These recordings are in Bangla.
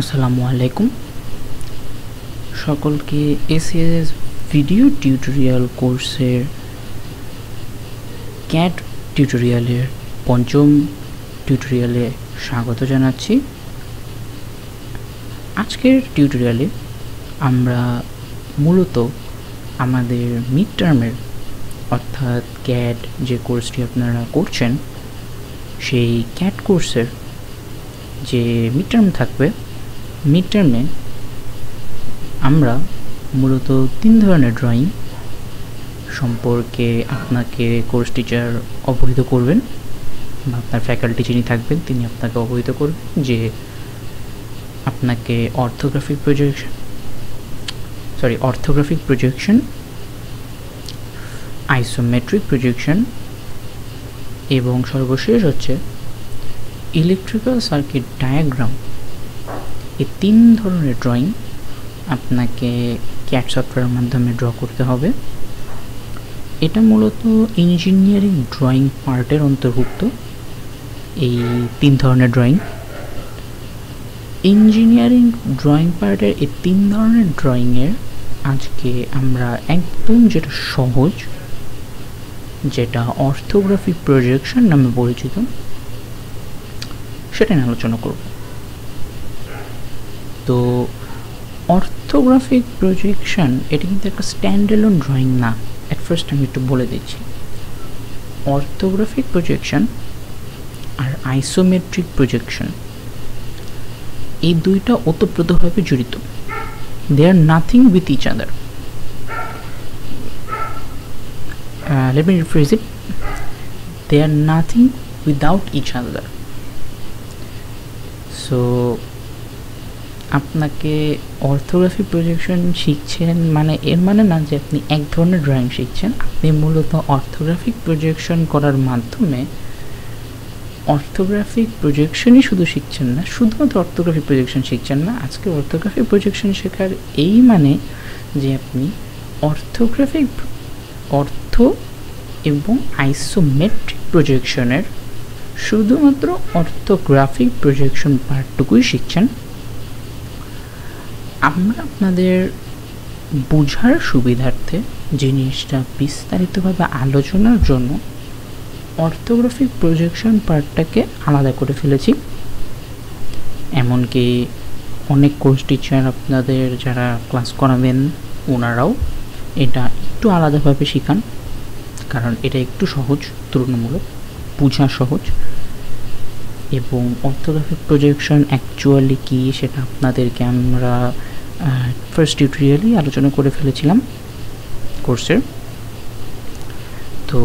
আসসালামু আলাইকুম। সকলকে এসিএস ভিডিও টিউটোরিয়াল কোর্সের ক্যাট টিউটোরিয়ালের পঞ্চম টিউটোরিয়ালে স্বাগত জানাচ্ছি। আজকের টিউটোরিয়ালে আমরা মূলত আমাদের মিড টার্মের অর্থাৎ ক্যাট যে কোর্সটি আপনারা করছেন, সেই ক্যাট কোর্সের যে মিড টার্ম থাকবে মিড টার্মে আমরা মূলত তিন ধরনের ড্রয়িং সম্পর্কে আপনাকে কোর্স টিচার অবহিত করবেন বা আপনার ফ্যাকাল্টি যিনি থাকবেন, তিনি আপনাকে অবহিত করবেন যে আপনাকে orthographic projection sorry orthographic projection isometric projection এবং সর্বশেষ হচ্ছে ইলেকট্রিক্যাল সার্কিট ডায়াগ্রাম এই তিন ধরনের ড্রয়িং আপনাকে ক্যাট সফটওয়্যারের মাধ্যমে ড্র করতে হবে। এটা মূলত ইঞ্জিনিয়ারিং ড্রয়িং পার্টের অন্তর্ভুক্ত। এই তিন ধরনের ড্রয়িং ইঞ্জিনিয়ারিং ড্রয়িং পার্টের এই তিন ধরনের ড্রয়িংয়ের আজকে আমরা একদম যেটা সহজ, যেটা অর্থোগ্রাফি প্রজেকশন নামে পরিচিত, সেটা নিয়ে আলোচনা করব। তো অর্থোগ্রাফিক প্রজেকশন এটা কিন্তু একটা স্ট্যান্ডেলোন ড্রয়িং না। অ্যাট ফার্স্ট আমি একটু বলে দিচ্ছি। অর্থোগ্রাফিক প্রজেকশন আর আইসোমেট্রিক প্রজেকশন এই দুইটা ওতপ্রোতভাবে জড়িত। They are nothing with each other rephrase it they are nothing without each other so আপনাকে অর্থোগ্রাফি প্রজেকশন শিখছেন মানে এর মানে না যে আপনি এক ধরনের ড্রয়িং শিখছেন, আপনি মূলত অর্থোগ্রাফিক প্রজেকশন করার মাধ্যমে অর্থোগ্রাফিক প্রজেকশনই শুধু শিখছেন না, শুধুমাত্র অর্থোগ্রাফিক প্রজেকশন শিখছেন না, আজকে অর্থোগ্রাফিক প্রজেকশন শেখার এই মানে যে আপনি অর্থোগ্রাফিক অর্থ এবং আইসোমেট্রিক প্রজেকশনের শুধুমাত্র অর্থোগ্রাফিক প্রজেকশন পার্টটুকুই শিখছেন। আমরা আপনাদের বোঝার সুবিধার্থে জিনিসটা বিস্তারিতভাবে আলোচনার জন্য অর্থোগ্রাফিক প্রজেকশন পার্টটাকে আলাদা করে ফেলেছি। এমনকি অনেক কোর্স টিচার আপনাদের যারা ক্লাস করাবেন, ওনারাও এটা একটু আলাদাভাবে শেখান, কারণ এটা একটু সহজ, তুলনামূলক বোঝা সহজ। এবং অর্থোগ্রাফিক প্রজেকশন অ্যাকচুয়ালি কী সেটা আপনাদেরকে আমরা ফার্স্ট টিউটোরিয়ালই আলোচনা করে ফেলেছিলাম কোর্সের তো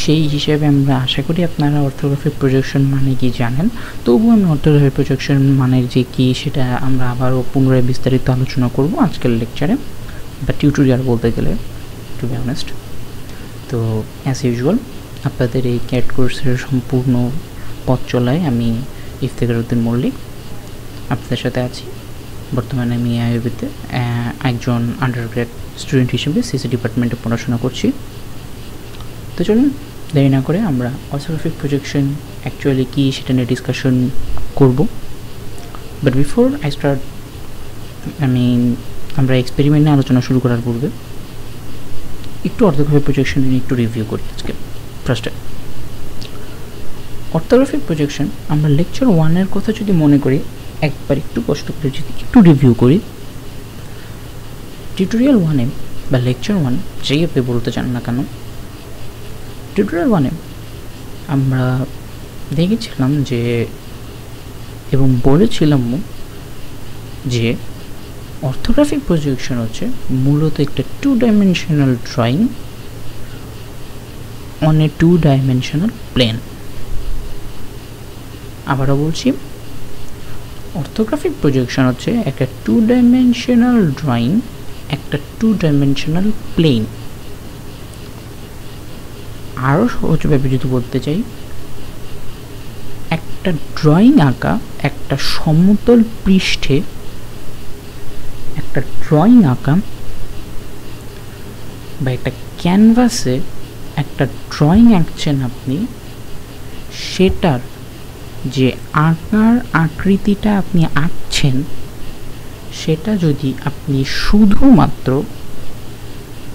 সেই হিসেবে আমরা আশা করি আপনারা অর্থোগ্রাফিক প্রজেকশন মানে কি জানেন। তবুও আমি অর্থোগ্রাফিক প্রজেকশন মানে যে কী সেটা আমরা আবারও পুনরায় বিস্তারিত আলোচনা করব আজকের লেকচারে বা টিউটোরিয়াল বলতে গেলে টু বি অনেস্ট তো অ্যাজ ইউজুয়াল আপনাদের এই ক্যাট কোর্সের সম্পূর্ণ পথ চলায় আমি ইফতেখার উদ্দিন মল্লিক। আপনাদের সাথে আছি বর্তমানে আমি আইবিতে একজন আন্ডার গ্রেড স্টুডেন্ট হিসেবে সিসি ডিপার্টমেন্টে পড়াশোনা করছি। তো চলুন, দেরি না করে আমরা অসোগ্রাফিক প্রজেকশন অ্যাকচুয়ালি কী সেটা নিয়ে ডিসকাশন করব। বাট বিফোর আই স্টার্ট আমি আমরা এক্সপেরিমেন্ট নিয়ে আলোচনা শুরু করার পূর্বে একটু অর্থোগ্রাফিক প্রজেকশন নিয়ে একটু রিভিউ করি আজকে। ফার্স্টে অর্থোগ্রাফিক প্রজেকশন আমরা লেকচার ওয়ানের কথা যদি মনে করি একবার একটু কষ্ট করে যদি একটু রিভিউ করি টিউটোরিয়াল ওয়ানে বা লেকচার ওয়ান যেই আপনি বলতে চান না কেন টিউটোরিয়াল ওয়ানে আমরা দেখেছিলাম যে এবং বলেছিলাম যে অর্থোগ্রাফিক প্রজেকশন হচ্ছে মূলত একটা two dimensional drawing on a two dimensional plane আবারও বলছি অর্থোগ্রাফিক প্রজেকশন হচ্ছে একটা টু ডাইমেনশনাল ড্রয়িং একটা টু ডাইমেনশনাল প্লেন আরও সহজভাবে যদি বলতে চাই, একটা ড্রয়িং আঁকা, একটা সমতল পৃষ্ঠে একটা ড্রয়িং আঁকা বা একটা ক্যানভাসে একটা ড্রয়িং আঁকছেন আপনি, সেটার যে আঁকার আকৃতিটা আপনি আঁকছেন, সেটা যদি আপনি শুধুমাত্র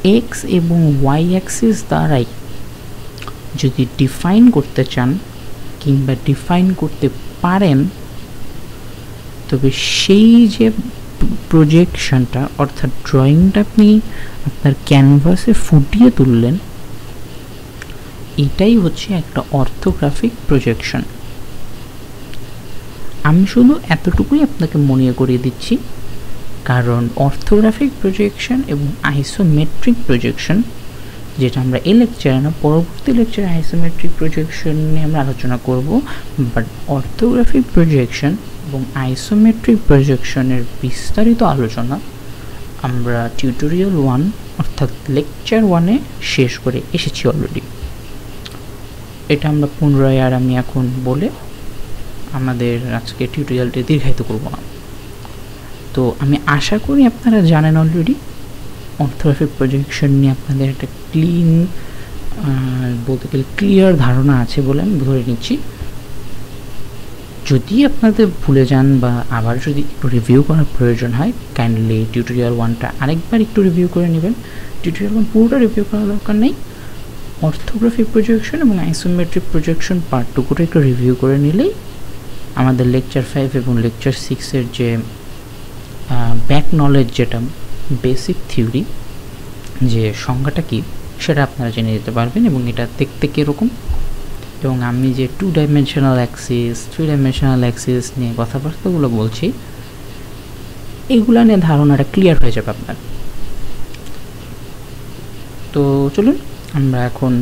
এক্স এবং ওয়াই অ্যাক্সিস দ্বারাই যদি ডিফাইন করতে চান কিংবা ডিফাইন করতে পারেন, তবে সেই যে প্রজেকশনটা অর্থাৎ ড্রয়িংটা আপনি আপনার ক্যানভাসে ফুটিয়ে তুললেন, এটাই হচ্ছে একটা অর্থোগ্রাফিক প্রজেকশন আমি শুধু এতটুকুই আপনাকে মনে করিয়ে দিচ্ছি, কারণ অর্থোগ্রাফিক প্রজেকশন এবং আইসোমেট্রিক প্রজেকশন যেটা আমরা এই লেকচারে না, পরবর্তী লেকচারে আইসোমেট্রিক প্রজেকশন নিয়ে আমরা আলোচনা করব বাট অর্থোগ্রাফিক প্রজেকশন এবং আইসোমেট্রিক প্রজেকশনের বিস্তারিত আলোচনা আমরা টিউটোরিয়াল ওয়ান অর্থাৎ লেকচার ওয়ানে শেষ করে এসেছি অলরেডি এটা আমরা পুনরায় আর আমি এখন বলে আমাদের আজকে টিউটোরিয়ালটি দীর্ঘায়িত করব না। তো আমি আশা করি আপনারা জানেন অলরেডি অর্থোগ্রাফিক প্রজেকশন নিয়ে আপনাদের একটা ক্লিন বলতে গেলে ক্লিয়ার ধারণা আছে বলে আমি ধরে নিচ্ছি। যদি আপনাদের ভুলে যান বা আবার যদি একটু রিভিউ করার প্রয়োজন হয় কাইন্ডলি টিউটোরিয়াল ওয়ানটা আরেকবার একটু রিভিউ করে নেবেন। টিউটোরিয়াল ওয়ান পুরোটা রিভিউ করার দরকার নেই। অর্থোগ্রাফিক প্রজেকশন এবং আইসোমেট্রিক প্রজেকশন পার্টটুকুটা একটু রিভিউ করে নিলেই আমাদের লেকচার ফাইভ এবং লেকচার সিক্সের যে ব্যাক নলেজ যেটা বেসিক থিওরি যে সংজ্ঞাটা কী, সেটা আপনারা জেনে যেতে পারবেন এবং এটা দেখতে কীরকম? এবং আমি যে two dimensional axis three dimensional axis নিয়ে কথাবার্তাগুলো বলছি, এগুলো নিয়ে ধারণাটা ক্লিয়ার হয়ে যাবে আপনার। তো চলুন, আমরা এখন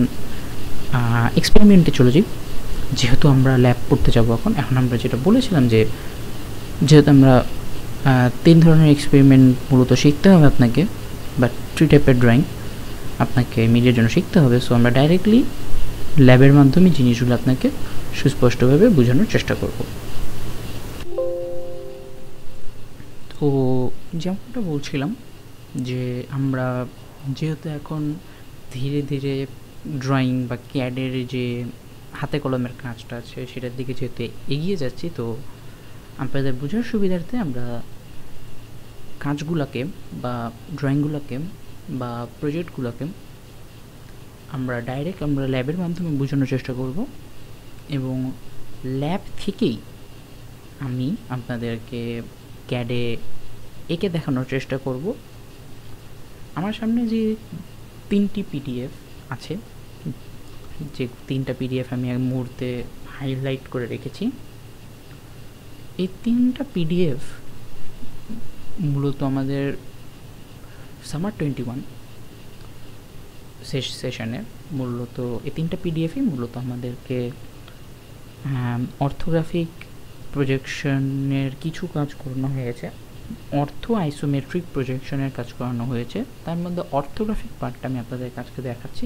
এক্সপেরিমেন্টে চলে যাই। যেহেতু আমরা ল্যাব করতে যাব এখন এখন আমরা যেটা বলেছিলাম যে, যেহেতু আমরা তিন ধরনের এক্সপেরিমেন্ট মূলত শিখতে হবে আপনাকে বা থ্রি টাইপের ড্রয়িং আপনাকে মিডিয়ার জন্য শিখতে হবে। সো আমরা ডাইরেক্টলি ল্যাবের মাধ্যমে জিনিসগুলো আপনাকে সুস্পষ্টভাবে বোঝানোর চেষ্টা করব। তো, যেমনটা বলছিলাম যে, আমরা যেহেতু এখন ধীরে ধীরে ড্রয়িং বা ক্যাডের যে হাতে কলমের কাজটা আছে, সেটার দিকে যেহেতু এগিয়ে যাচ্ছি, তো আপনাদের বোঝার সুবিধার্থে আমরা কাজগুলোকে বা ড্রয়িংগুলোকে বা প্রজেক্টগুলোকে আমরা ডাইরেক্ট আমরা ল্যাবের মাধ্যমে বোঝানোর চেষ্টা করব এবং ল্যাব থেকেই আমি আপনাদেরকে ক্যাডে একে দেখানোর চেষ্টা করব। আমার সামনে যে তিনটি পিডিএফ আছে যে তিনটা পিডিএফ আমি এক মুহূর্তে হাইলাইট করে রেখেছি, এই তিনটা পিডিএফ মূলত আমাদের সামার টোয়েন্টি ওয়ান সেশনের মূলত, এই তিনটা পিডিএফই মূলত আমাদেরকে অর্থোগ্রাফিক প্রজেকশনের কিছু কাজ করানো হয়েছে অর্থ আইসোমেট্রিক প্রজেকশনের কাজ করানো হয়েছে, তার মধ্যে অর্থোগ্রাফিক পার্টটা আমি আপনাদের কাছকে দেখাচ্ছি।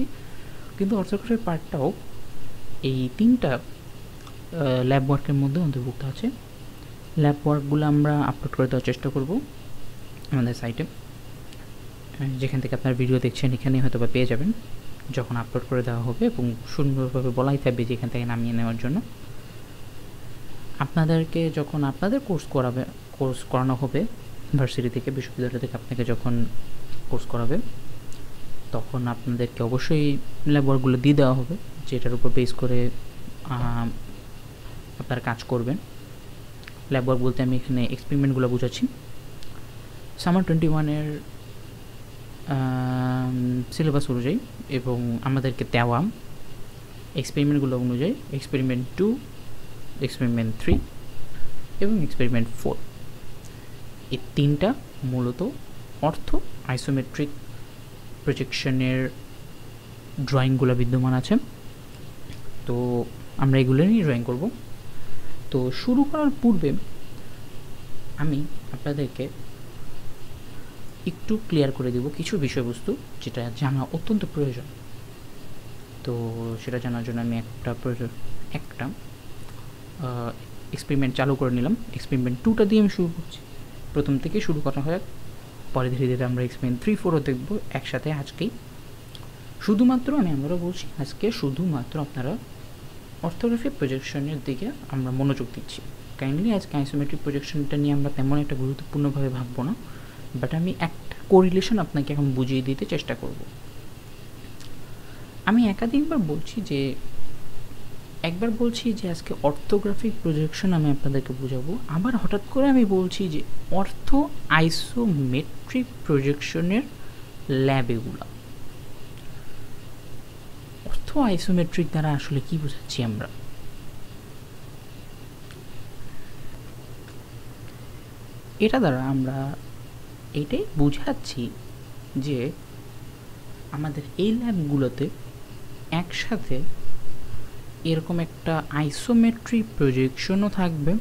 কিন্তু অর্থোগ্রাফিক পার্টটাও এই তিনটা ল্যাব ওয়ার্কের মধ্যে অন্তর্ভুক্ত আছে। ল্যাব ওয়ার্কগুলো আমরা আপলোড করে দেওয়ার চেষ্টা করব আমাদের সাইটে যেখান থেকে আপনার ভিডিও দেখছেন এখানে হয়তো বা পেয়ে যাবেন। যখন আপলোড করে দেওয়া হবে এবং সুন্দরভাবে বলাই থাকবে যে এখান থেকে নামিয়ে নেওয়ার জন্য। আপনাদেরকে যখন আপনাদের কোর্স করাবে কোর্স করানো হবে ইউনিভার্সিটি থেকে বিশ্ববিদ্যালয় থেকে আপনাকে যখন কোর্স করাবে তখন আপনাদেরকে অবশ্যই ল্যাবওয়ার্কগুলো দিয়ে দেওয়া হবে, যেটার উপর বেস করে আপনারা কাজ করবেন। ল্যাবওয়ার্ক বলতে আমি এখানে এক্সপেরিমেন্টগুলো বুঝাচ্ছি। সামার টোয়েন্টি ওয়ানের সিলেবাস অনুযায়ী এবং আমাদেরকে দেওয়া এক্সপেরিমেন্টগুলো অনুযায়ী এক্সপেরিমেন্ট টু এক্সপেরিমেন্ট থ্রি এবং এক্সপেরিমেন্ট ফোর এই তিনটা মূলত অর্থ আইসোমেট্রিক প্রজেকশনের ড্রয়িংগুলো বিদ্যমান আছে। তো আমরা এগুলো নিয়ে ড্রয়িং করব। তো শুরু করার পূর্বে আমি আপনাদেরকে একটু ক্লিয়ার করে দেব কিছু বিষয়বস্তু যেটা জানা অত্যন্ত প্রয়োজন। তো সেটা জানার জন্য আমি একটা প্রয়োজন, একটা এক্সপেরিমেন্ট চালু করে নিলাম। এক্সপেরিমেন্ট টুটা দিয়ে আমি শুরু করছি। প্রথম থেকে শুরু করা হয় পরে ধীরে ধীরে আমরা এক্সপেরিমেন্ট থ্রি ফোরও দেখব একসাথে আজকেই। শুধুমাত্র আমি আমরা বলছি আজকে শুধুমাত্র আপনারা অর্থোগ্রাফি প্রজেকশনের দিকে আমরা মনোযোগ দিচ্ছি। কাইন্ডলি আজকে আইসোমেট্রিক প্রজেকশনটা নিয়ে আমরা তেমন একটা গুরুত্বপূর্ণভাবে ভাববো না বাট আমি একটা কোরিলেশন আপনাকে এখন বুঝিয়ে দিতে চেষ্টা করব। আমি একাধিকবার বলছি যে, একবার বলছি যে আজকে অর্থোগ্রাফিক প্রজেকশন আমি আপনাদেরকে বোঝাবো, আবার হঠাৎ করে আমি বলছি যে অর্থ আইসোমেট্রিক প্রজেকশনের ল্যাব এগুলা। অর্থ আইসোমেট্রিক দ্বারা আসলে কি বোঝাচ্ছি আমরা? এটা দ্বারা আমরা এটাই বুঝাচ্ছি যে আমাদের এই ল্যাবগুলোতে একসাথে এরকম একটা আইসোমেট্রিক প্রজেকশনও থাকবে।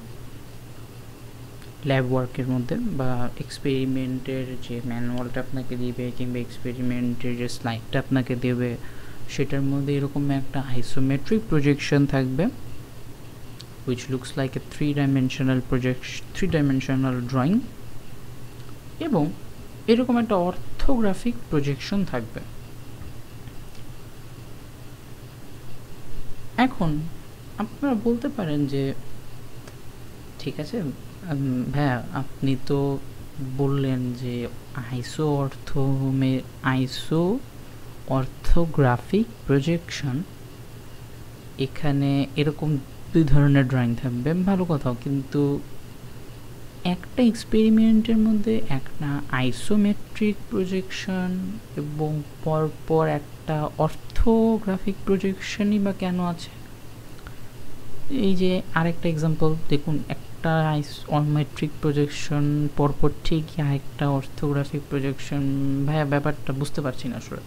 ল্যাব ওয়ার্কের মধ্যে বা এক্সপেরিমেন্টের যে ম্যানুয়ালটা আপনাকে দিবে কিংবা এক্সপেরিমেন্টের যে স্লাইডটা আপনাকে দেবে, সেটার মধ্যে এরকম একটা আইসোমেট্রিক প্রজেকশন থাকবে, which looks like a three dimensional projection three dimensional drawing এবং এরকম একটা অর্থোগ্রাফিক প্রজেকশন থাকবে। এখন আপনারা বলতে পারেন যে, ঠিক আছে ভাইয়া, আপনি তো বললেন যে আইসো অর্থ আইসো অর্থোগ্রাফিক প্রজেকশন এখানে এরকম দুই ধরনের ড্রয়িং থাকবে। ভালো কথাও, কিন্তু একটা এক্সপেরিমেন্টের মধ্যে একটা আইসোমেট্রিক প্রজেকশন এবং পরপর একটা অর্থোগ্রাফিক প্রজেকশনই বা কেন আছে? এই যে আরেকটা এক্সাম্পল দেখুন একটা আইসোমেট্রিক প্রজেকশন পরপর ঠিকই আরেকটা অর্থোগ্রাফিক প্রজেকশন ভাইয়া, ব্যাপারটা বুঝতে পারছি না আসলে।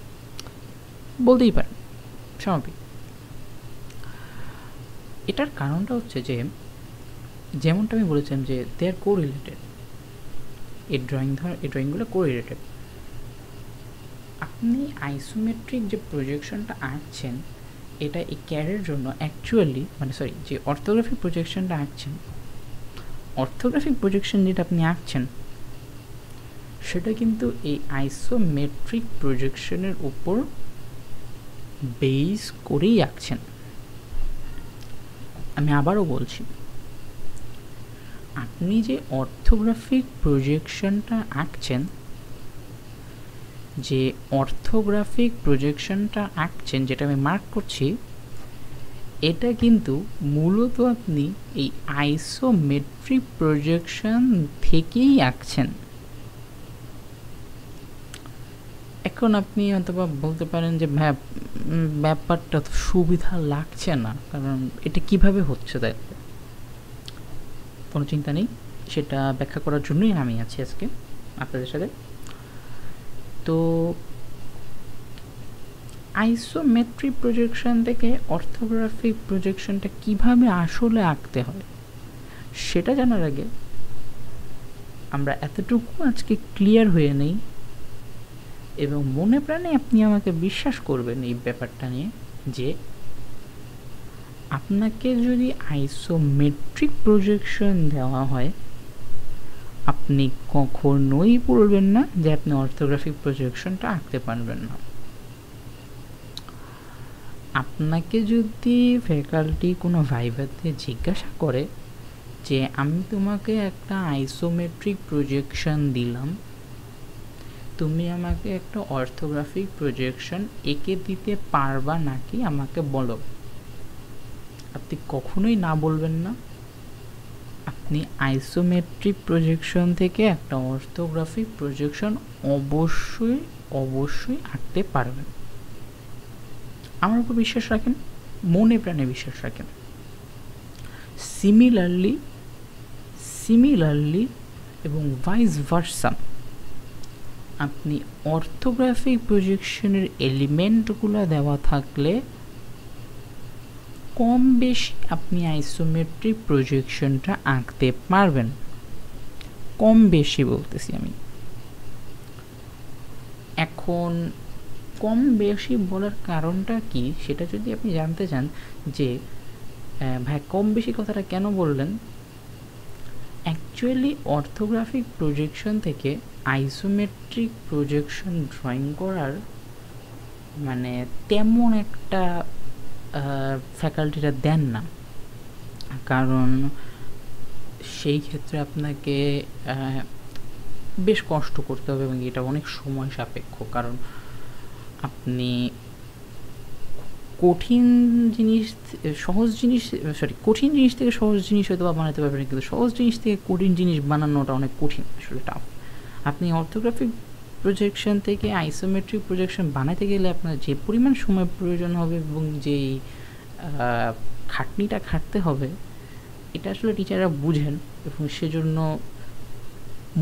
বলতেই পারেন, স্বাভাবিক। এটার কারণটা হচ্ছে যে, যেমনটা আমি বলেছিলাম যে দে আর কো রিলেটেড এই ড্রয়িং ধর, এই ড্রয়িংগুলো কো রিলেটেড আপনি আইসোমেট্রিক যে প্রজেকশনটা আঁকছেন, এটা এই ক্যারের জন্য অ্যাকচুয়ালি মানে সরি যে অর্থোগ্রাফিক প্রজেকশনটা আঁকছেন অর্থোগ্রাফিক প্রজেকশন যেটা আপনি আঁকছেন, সেটা কিন্তু এই আইসোমেট্রিক প্রজেকশনের উপর বেস করেই আঁকছেন। আমি আবারও বলছি, আপনি যে অর্থোগ্রাফিক প্রজেকশনটা আঁকছেন, যে অর্থোগ্রাফিক প্রজেকশনটা আঁকছেন, যেটা আমি মার্ক করছি এটা কিন্তু মূলত আপনি এই আইসোমেট্রিক প্রজেকশন থেকেই আঁকছেন। এখন আপনি অথবা বলতে পারেন যে ব্যাপারটা তো সুবিধা লাগছে না, কারণ এটা কীভাবে হচ্ছে দেখ কোনো চিন্তা নেই, সেটা ব্যাখ্যা করার জন্যই আমি আছি আজকে আপনাদের সাথে। তো আইসোমেট্রিক প্রজেকশন থেকে অর্থোগ্রাফিক প্রজেকশনটা কীভাবে আসলে আঁকতে হয়, সেটা জানার আগে আমরা এতটুকু আজকে ক্লিয়ার হয়ে নেই এবং মনে প্রাণে আপনি আমাকে বিশ্বাস করবেন এই ব্যাপারটা নিয়ে যে আপনাকে যদি আইসোমেট্রিক প্রজেকশন দেওয়া হয়, আপনি কখনোই বলবেন না যে আপনি অর্থোগ্রাফিক প্রজেকশনটা আঁকতে পারবেন না। আপনাকে যদি ফ্যাকাল্টি কোনো ভাইভাতে জিজ্ঞাসা করে যে, আমি তোমাকে একটা আইসোমেট্রিক প্রজেকশন দিলাম। তুমি আমাকে একটা অর্থোগ্রাফিক প্রজেকশন এঁকে দিতে পারবা নাকি আমাকে বলো? আপনি কখনোই না বলবেন না। আপনি আইসোমেট্রিক প্রজেকশন থেকে একটা অর্থোগ্রাফিক প্রজেকশন অবশ্যই অবশ্যই আঁকতে পারবেন। আমার উপর বিশ্বাস রাখেন, মনে প্রাণে বিশ্বাস রাখেন। সিমিলারলি সিমিলারলি এবং ভাইস ভার্সা আপনি অর্থোগ্রাফিক প্রজেকশনের এলিমেন্টগুলো দেওয়া থাকলে কম বেশি আপনি আইসোমেট্রিক প্রজেকশনটা আঁকতে পারবেন। কম বেশি বলতেছি আমি। এখন কম বেশি বলার কারণটা কি? সেটা যদি আপনি জানতে চান যে ভাই, কম বেশি কথাটা কেন বললেন? অ্যাকচুয়ালি অর্থোগ্রাফিক প্রজেকশন থেকে আইসোমেট্রিক প্রজেকশন ড্রয়িং করার মানে তেমন একটা ফ্যাকাল্টিটা দেন না। কারণ সেই ক্ষেত্রে আপনাকে বেশ কষ্ট করতে হবে এবং এটা অনেক সময় সাপেক্ষ। কারণ আপনি কঠিন জিনিস, সহজ জিনিস সরি কঠিন জিনিস থেকে সহজ জিনিস হয়তো বা বানাতে পারবেন, কিন্তু সহজ জিনিস থেকে কঠিন জিনিস বানানোটা অনেক কঠিন আসলে টাফ আপনি অর্থোগ্রাফিক প্রজেকশন থেকে আইসোমেট্রিক প্রজেকশন বানাতে গেলে আপনার যে পরিমাণ সময় প্রয়োজন হবে এবং যেই খাটনিটা খাটতে হবে, এটা আসলে টিচাররা বুঝেন এবং সেজন্য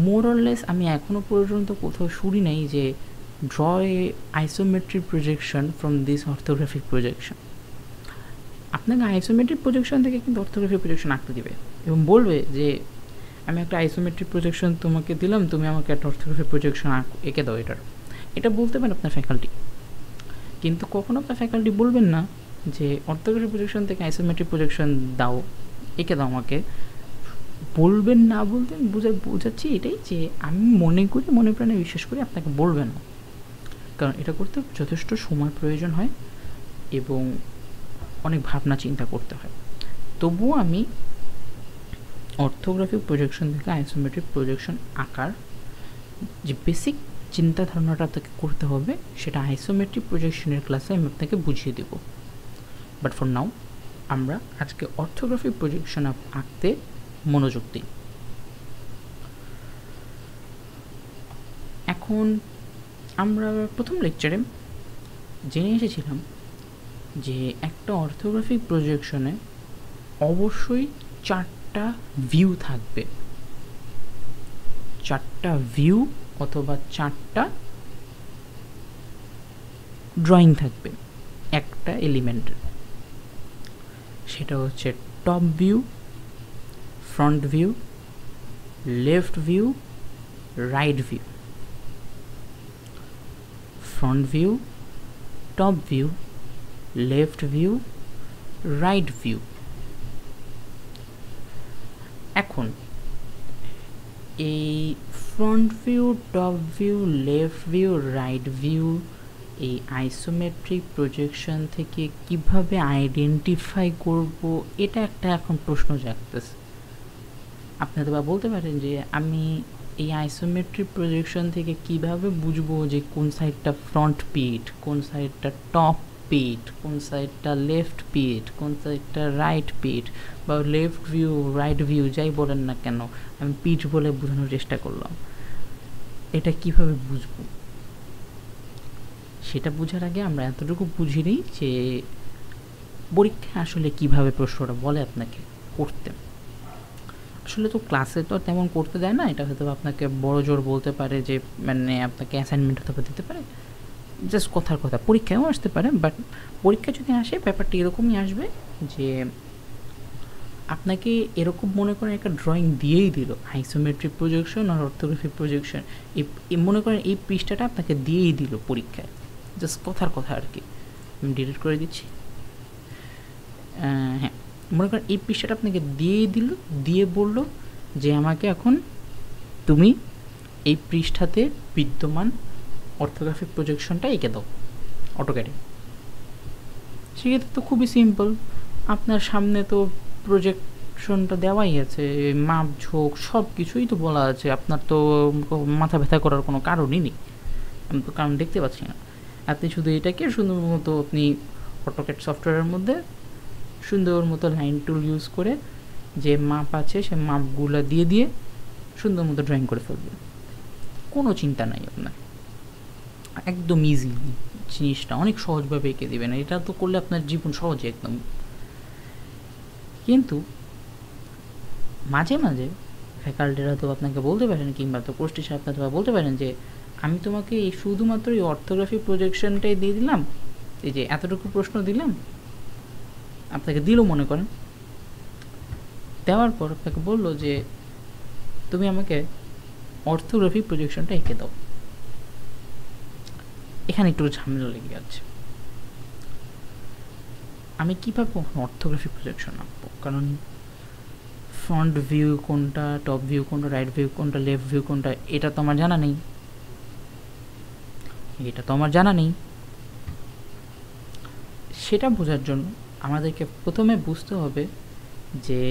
মোরলেস আমি এখনও পর্যন্ত কোথাও শুনি নাই যে draw a isometric projection from this orthographic projection আপনাকে আইসোমেট্রিক প্রজেকশন থেকে কিন্তু অর্থোগ্রাফিক প্রজেকশন আঁকতে দিবে এবং বলবে যে, আমি একটা আইসোমেট্রিক প্রজেকশন তোমাকে দিলাম, তুমি আমাকে একটা অর্থোগ্রাফিক প্রজেকশন এঁকে দাও এটার। এটা বলতে পারেন আপনার ফ্যাকাল্টি কিন্তু কখনো আপনার ফ্যাকাল্টি বলবেন না যে অর্থোগ্রাফিক প্রজেকশন থেকে আইসোমেট্রিক প্রজেকশন দাও, এঁকে দাও আমাকে। বলবেন না বলতেন বুঝা, বোঝাচ্ছি এটাই যে, আমি মনে করি, মনে প্রাণে বিশ্বাস করি আপনাকে বলবে না। কারণ এটা করতে যথেষ্ট সময় প্রয়োজন হয় এবং অনেক ভাবনা চিন্তা করতে হয়। তবুও আমি অর্থোগ্রাফিক প্রজেকশন থেকে আইসোমেট্রিক প্রজেকশন আঁকার যে বেসিক চিন্তা ধারণাটা আপনাকে করতে হবে, সেটা আইসোমেট্রিক প্রজেকশনের ক্লাসে আমি আপনাকে বুঝিয়ে দেব। বাট ফর নাও আমরা আজকে অর্থোগ্রাফিক প্রজেকশন আঁকতে মনোযোগ দিই। এখন আমরা প্রথম লেকচারে জেনে এসেছিলাম যে একটা অর্থোগ্রাফিক প্রজেকশনে অবশ্যই চারটা ভিউ থাকবে। চারটা ভিউ অথবা চারটা ড্রয়িং থাকবে একটা এলিমেন্টের সেটা হচ্ছে top view front view left view right view front view, top view, left view, right view. এখন এই front view top view left view right view এই আইসোমেট্রিক প্রজেকশন থেকে কীভাবে আইডেন্টিফাই করব এটা একটা এখন প্রশ্ন জাগতেছে আপনি তো বা বলতে পারেন যে আমি এই আইসোমেট্রিক প্রজেকশন থেকে কীভাবে বুঝব যে কোন সাইডটা ফ্রন্ট পিট কোন সাইডটা টপ পিট কোন সাইডটা লেফট পিট কোন সাইডটা রাইট পিট বা লেফট ভিউ রাইট ভিউ যাই বলেন না কেন, আমি পিট বলে বোঝানোর চেষ্টা করলাম। এটা কীভাবে বুঝব? সেটা বোঝার আগে আমরা এতটুকু বুঝি নিই যে পরীক্ষা আসলে কীভাবে প্রশ্নটা বলে আপনাকে করতে। আসলে তো ক্লাসে তো তেমন করতে দেয় না। এটা হয়তো আপনাকে বড় জোর বলতে পারে যে মানে আপনাকে অ্যাসাইনমেন্ট হয়তো দিতে পারে। জাস্ট কথার কথা। পরীক্ষায়ও আসতে পারে বাট পরীক্ষা যদি আসে, ব্যাপারটি এরকমই আসবে যে, আপনাকে এরকম মনে করেন একটা ড্রয়িং দিয়েই দিল। আইসোমেট্রিক প্রজেকশন আর অর্থোগ্রাফি প্রজেকশন এই মনে করেন এই পৃষ্ঠাটা আপনাকে দিয়েই দিল পরীক্ষায়। জাস্ট কথার কথা আর কি। আমি ডিলিট করে দিচ্ছি। হ্যাঁ। মনে করেন এই পৃষ্ঠাটা আপনাকে দিয়েই দিল, দিয়ে বলল যে আমাকে এখন তুমি এই পৃষ্ঠাতে বিদ্যমান অর্থোগ্রাফিক প্রজেকশনটা এঁকে দাও অটোক্যাডে সেক্ষেত্রে তো খুবই সিম্পল আপনার সামনে তো প্রজেকশনটা দেওয়াই আছে, মাপ, ঝোঁক সব কিছুই তো বলা আছে। আপনার তো মাথা ব্যথা করার কোনো কারণই নেই। আমি তো কারণ দেখতে পাচ্ছি না। আপনি শুধু এটাকে মতো আপনি অটোক্যাট সফটওয়্যারের মধ্যে সুন্দর মতো লাইন টুল ইউজ করে যে মাপ আছে সে মাপগুলো দিয়ে দিয়ে সুন্দর মতো ড্রয়িং করে ফেলবেন কোনো চিন্তা নাই আপনার। একদম ইজি জিনিসটা, অনেক সহজভাবে এঁকে দেবেন। এটা তো করলে আপনার জীবন সহজে একদম। কিন্তু মাঝে মাঝে ফ্যাকাল্টিরা তো আপনাকে বলতে পারেন কিংবা তো কোর্স টিচার আপনার বলতে পারেন যে, আমি তোমাকে এই শুধুমাত্র এই অর্থোগ্রাফি প্রজেকশনটাই দিয়ে দিলাম। এই যে এতটুকু প্রশ্ন দিলাম আপনাকে দিল মনে করেন। দেওয়ার পর আপনাকে বলল যে, তুমি আমাকে অর্থোগ্রাফি প্রজেকশনটা এঁকে দাও। এখানে একটু ঝামেলা লেগে যাচ্ছে। আমি কীভাবে অর্থোগ্রাফি প্রজেকশন আঁকবো? কারণ ফ্রন্ট ভিউ কোনটা টপ ভিউ কোনটা রাইট ভিউ কোনটা লেফট ভিউ কোনটা, এটা তো আমার জানা নেই। এটা তো আমার জানা নেই। সেটা বোঝার জন্য আমাদেরকে প্রথমে বুঝতে হবে যে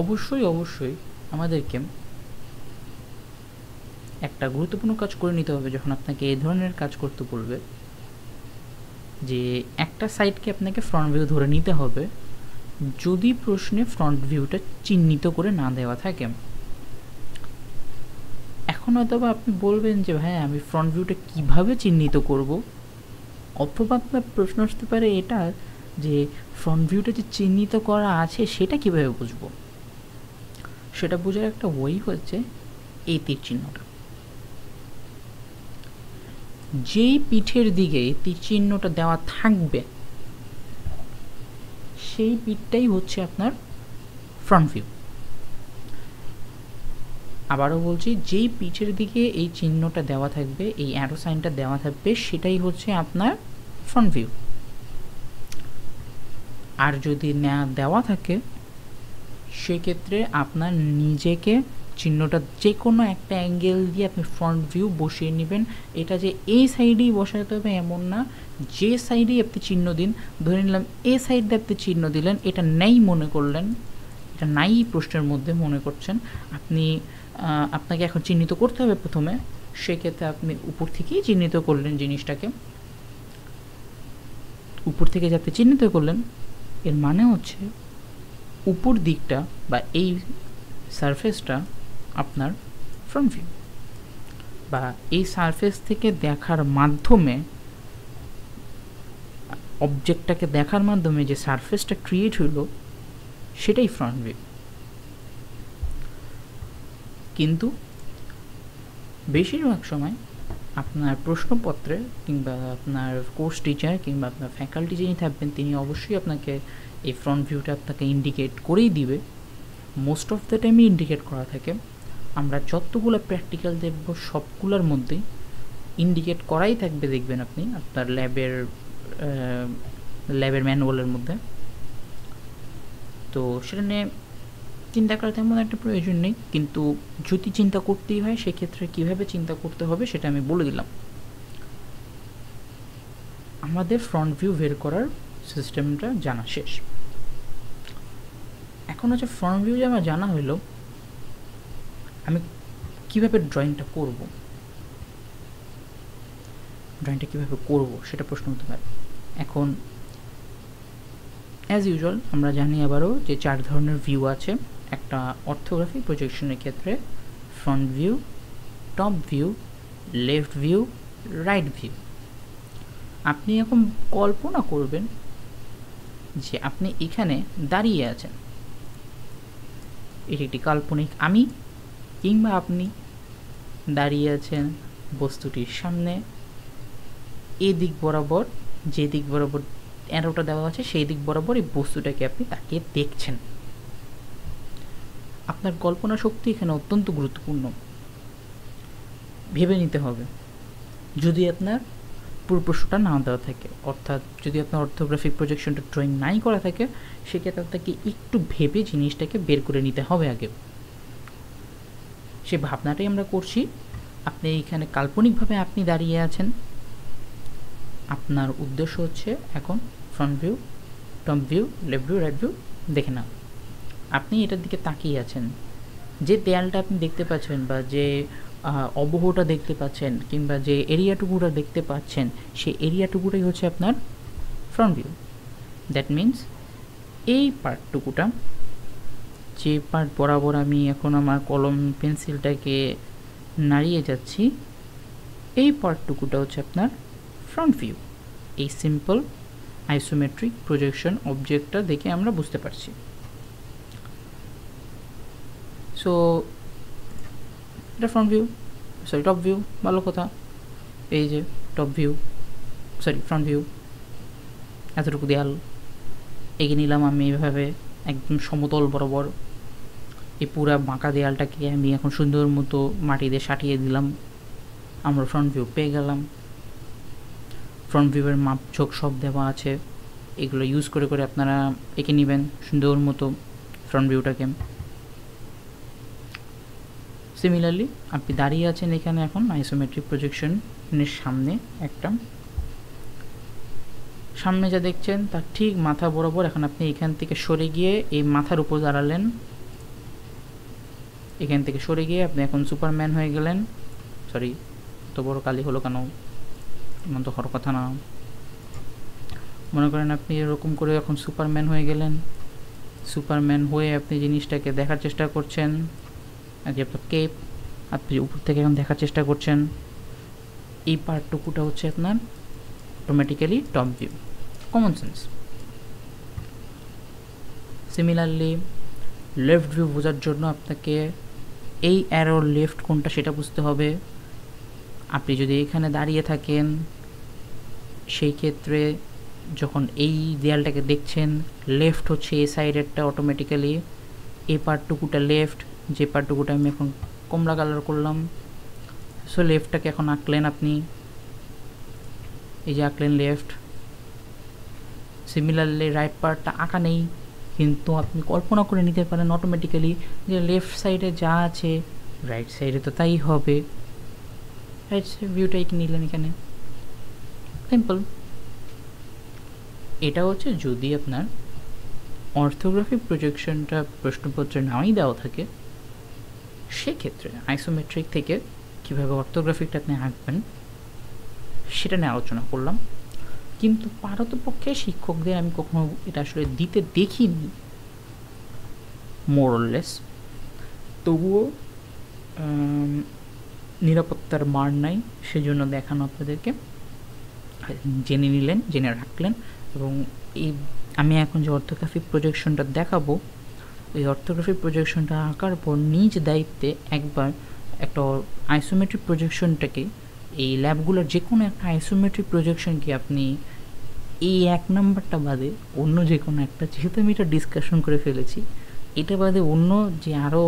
অবশ্যই অবশ্যই আমাদেরকে একটা গুরুত্বপূর্ণ কাজ করে নিতে হবে যখন আপনাকে এই ধরনের কাজ করতে বলবে, যে একটা সাইডকে আপনাকে ফ্রন্ট ভিউ ধরে নিতে হবে যদি প্রশ্নে ফ্রন্ট ভিউটা চিহ্নিত করে না দেওয়া থাকে। এখন হয়তো আপনি বলবেন যে, ভাই, আমি ফ্রন্ট ভিউটা কীভাবে চিহ্নিত করব? অথবা প্রশ্ন আসতে পারে এটা যে ফ্রন্ট ভিউটা যে চিহ্নিত করা আছে সেটা কীভাবে বুঝব? সেটা বোঝার একটা ওই হচ্ছে এই তীর চিহ্নটা। যেই পিঠের দিকে তীর চিহ্নটা দেওয়া থাকবে, সেই পিঠটাই হচ্ছে আপনার ফ্রন্ট ভিউ আবারও বলছি, যেই পিঠের দিকে এই চিহ্নটা দেওয়া থাকবে, এই অ্যারো সাইনটা দেওয়া থাকবে, সেটাই হচ্ছে আপনার ফ্রন্ট ভিউ আর যদি না দেওয়া থাকে, সেক্ষেত্রে আপনার নিজেকে চিহ্নটা যে কোনো একটা অ্যাঙ্গেল দিয়ে আপনি ফ্রন্ট ভিউ বসিয়ে নেবেন। এটা যে এই সাইডেই বসাতে হবে এমন না। যে সাইডেই আপনি চিহ্ন দিন, ধরে নিলাম এ সাইড আপনি চিহ্ন দিলেন, এটা নেই মনে করলেন, এটা নাই প্রশ্নের মধ্যে মনে করছেন। আপনি আপনাকে এখন চিহ্নিত করতে হবে প্রথমে। সেক্ষেত্রে আপনি উপর থেকেই চিহ্নিত করলেন জিনিসটাকে। উপর থেকে যাতে চিহ্নিত করলেন, এর মানে হচ্ছে উপর দিকটা বা এই সারফেসটা আপনার ফ্রন্ট ভিউ বা এই সারফেস থেকে দেখার মাধ্যমে অবজেক্টটাকে দেখার মাধ্যমে যে সারফেসটা ক্রিয়েট হলো সেটাই ফ্রন্ট ভিউ কিন্তু বেশিরভাগ সময় আপনার প্রশ্নপত্রে কিংবা আপনার কোর্স টিচার কিংবা আপনার ফ্যাকাল্টি যিনি থাকবেন, তিনি অবশ্যই আপনাকে এই ফ্রন্ট ভিউটা আপনাকে ইন্ডিকেট করেই দিবে। মোস্ট অফ দ্য টাইমই ইন্ডিকেট করা থাকে। আমরা যতগুলো প্র্যাকটিক্যাল দেখব, সবগুলোর মধ্যেই ইন্ডিকেট করাই থাকবে, দেখবেন আপনি আপনার ল্যাবের ল্যাবের ম্যানুয়ালের মধ্যে। তো সেটা নিয়ে চিন্তা করা তেমন একটা প্রয়োজন নেই, কিন্তু যদি চিন্তা করতেই হয়, সেক্ষেত্রে কীভাবে চিন্তা করতে হবে সেটা আমি বলে দিলাম। আমাদের ফ্রন্ট ভিউ বের করার সিস্টেমটা জানা শেষ। এখন হচ্ছে ফ্রন্ট ভিউ যে আমার জানা হলো আমি কীভাবে ড্রয়িংটা করব? ড্রয়িংটা কীভাবে করব? সেটা প্রশ্ন হতে পারে। এখন অ্যাজ ইউজুয়াল আমরা জানি আবারও যে চার ধরনের ভিউ আছে। একটা অর্থোগ্রাফি প্রজেকশনের ক্ষেত্রে front view top view left view right view আপনি এখন কল্পনা করবেন যে আপনি এখানে দাঁড়িয়ে আছেন। এটি একটি কাল্পনিক আমি কিংবা আপনি দাঁড়িয়ে আছেন বস্তুটির সামনে। এ দিক বরাবর যে দিক বরাবর অ্যারোটা দেওয়া আছে সেই দিক বরাবর এই বস্তুটাকে আপনি তাকিয়ে দেখছেন। আপনার কল্পনা শক্তি এখানে অত্যন্ত গুরুত্বপূর্ণ। ভেবে নিতে হবে। যদি আপনার পুরো প্রশ্নটা না দেওয়া থাকে, অর্থাৎ যদি আপনার অর্থোগ্রাফিক প্রজেকশনটা ড্রয়িং নাই করা থাকে, সেক্ষেত্রে আপনাকে একটু ভেবে জিনিসটাকে বের করে নিতে হবে আগে। সে ভাবনাটাই আমরা করছি। আপনি এখানে কাল্পনিকভাবে আপনি দাঁড়িয়ে আছেন। আপনার উদ্দেশ্য হচ্ছে এখন front view top view left view right view দেখে না আপনি এটার দিকে তাকিয়ে আছেন। যে দেয়ালটা আপনি দেখতে পাচ্ছেন বা যে অবহটা দেখতে পাচ্ছেন কিংবা যে এরিয়াটুকুটা দেখতে পাচ্ছেন সেই এরিয়াটুকুটাই হচ্ছে আপনার ফ্রন্ট ভিউ দ্যাট মিন্স এই পার্টটুকুটা, যে পার্ট বরাবর আমি এখন আমার কলম, পেন্সিলটাকে নাড়িয়ে যাচ্ছি, এই পার্টটুকুটা হচ্ছে আপনার ফ্রন্ট ভিউ এই সিম্পল আইসোমেট্রিক প্রজেকশন অবজেক্টটা দেখে আমরা বুঝতে পারছি। সো এটা front view sorry top view ভালো কথা। এই যে top view sorry front view এতটুকু দেয়াল। এগিয়ে নিলাম আমি এইভাবে একদম সমতল বরাবর। এই পুরা বাঁকা দেয়ালটাকে আমি এখন সুন্দর মতো মাটি দিয়ে সাটিয়ে দিলাম। আমরা ফ্রন্ট ভিউ পেয়ে গেলাম। ফ্রন্ট ভিউয়ের মাপ ঝোঁক সব দেওয়া আছে। এগুলো ইউজ করে করে আপনারা এঁকে নেবেন সুন্দর মতো ফ্রন্ট ভিউটাকে সিমিলারলি আপনি দাঁড়িয়ে আছেন এখানে এখন আইসোমেট্রিক প্রজেকশনের সামনে একটা। সামনে যা দেখছেন, তার ঠিক মাথা বরাবর এখন আপনি এখান থেকে সরে গিয়ে এই মাথার উপর দাঁড়ালেন। এখান থেকে সরে গিয়ে আপনি এখন সুপারম্যান হয়ে গেলেন। সরি তো বড় কালি হলো কেন? এমন তো হওয়ার কথা না। মনে করেন আপনি এরকম করে এখন সুপারম্যান হয়ে গেলেন। সুপারম্যান হয়ে আপনি জিনিসটাকে দেখার চেষ্টা করছেন। আপনার কেপ আপনি উপর থেকে এখন দেখার চেষ্টা করছেন। এই পার্টটুকুটা হচ্ছে আপনার automatically top view common sense similarly left view বোঝার জন্য আপনাকে এই অ্যারোর লেফট কোনটা সেটা বুঝতে হবে। আপনি যদি এখানে দাঁড়িয়ে থাকেন, সেই ক্ষেত্রে যখন এই দেয়ালটাকে দেখছেন লেফট হচ্ছে এই সাইডেরটা অটোমেটিক্যালি এই পার্টটুকুটা লেফট যে পার্টটুকুটা আমি এখন কমলা কালার করলাম। সো লেফটটাকে এখন আঁকলেন আপনি। এই যে আঁকলেন লেফট সিমিলারলি রাইট পার্টটা আঁকা নেই, কিন্তু আপনি কল্পনা করে নিতে পারেন অটোমেটিক্যালি যে লেফট সাইডে যা আছে রাইট সাইডে তো তাই হবে। রাইট সাইড ভিউটাই কি নিলেন এখানে? সিম্পল এটা হচ্ছে যদি আপনার অর্থোগ্রাফি প্রজেকশনটা প্রশ্নপত্রে নামই দেওয়া থাকে সেক্ষেত্রে আইসোমেট্রিক থেকে কীভাবে অর্থোগ্রাফিকটা আপনি আঁকবেন, সেটা নিয়ে আলোচনা করলাম। কিন্তু পারতপক্ষে শিক্ষকদের আমি কখনো এটা আসলে দিতে দেখিনি। মোরলেস তবুও নিরাপত্তার মার নাই, সেজন্য দেখানো আপনাদেরকে। জেনে নিলেন, জেনে রাখলেন, এবং এই আমি এখন যে অর্থোগ্রাফিক প্রজেকশনটা দেখাবো ওই অর্থোগ্রাফিক প্রজেকশনটা আঁকার পর নিজ দায়িত্বে একবার একটা আইসোমেট্রিক প্রজেকশনটাকে এই ল্যাবগুলোর যে কোনো একটা আইসোমেট্রিক প্রজেকশনকে আপনি এই এক নাম্বারটা বাদে অন্য যে কোনো একটা, যেহেতু আমি এটা ডিসকাশন করে ফেলেছি, এটা বাদে অন্য যে আরও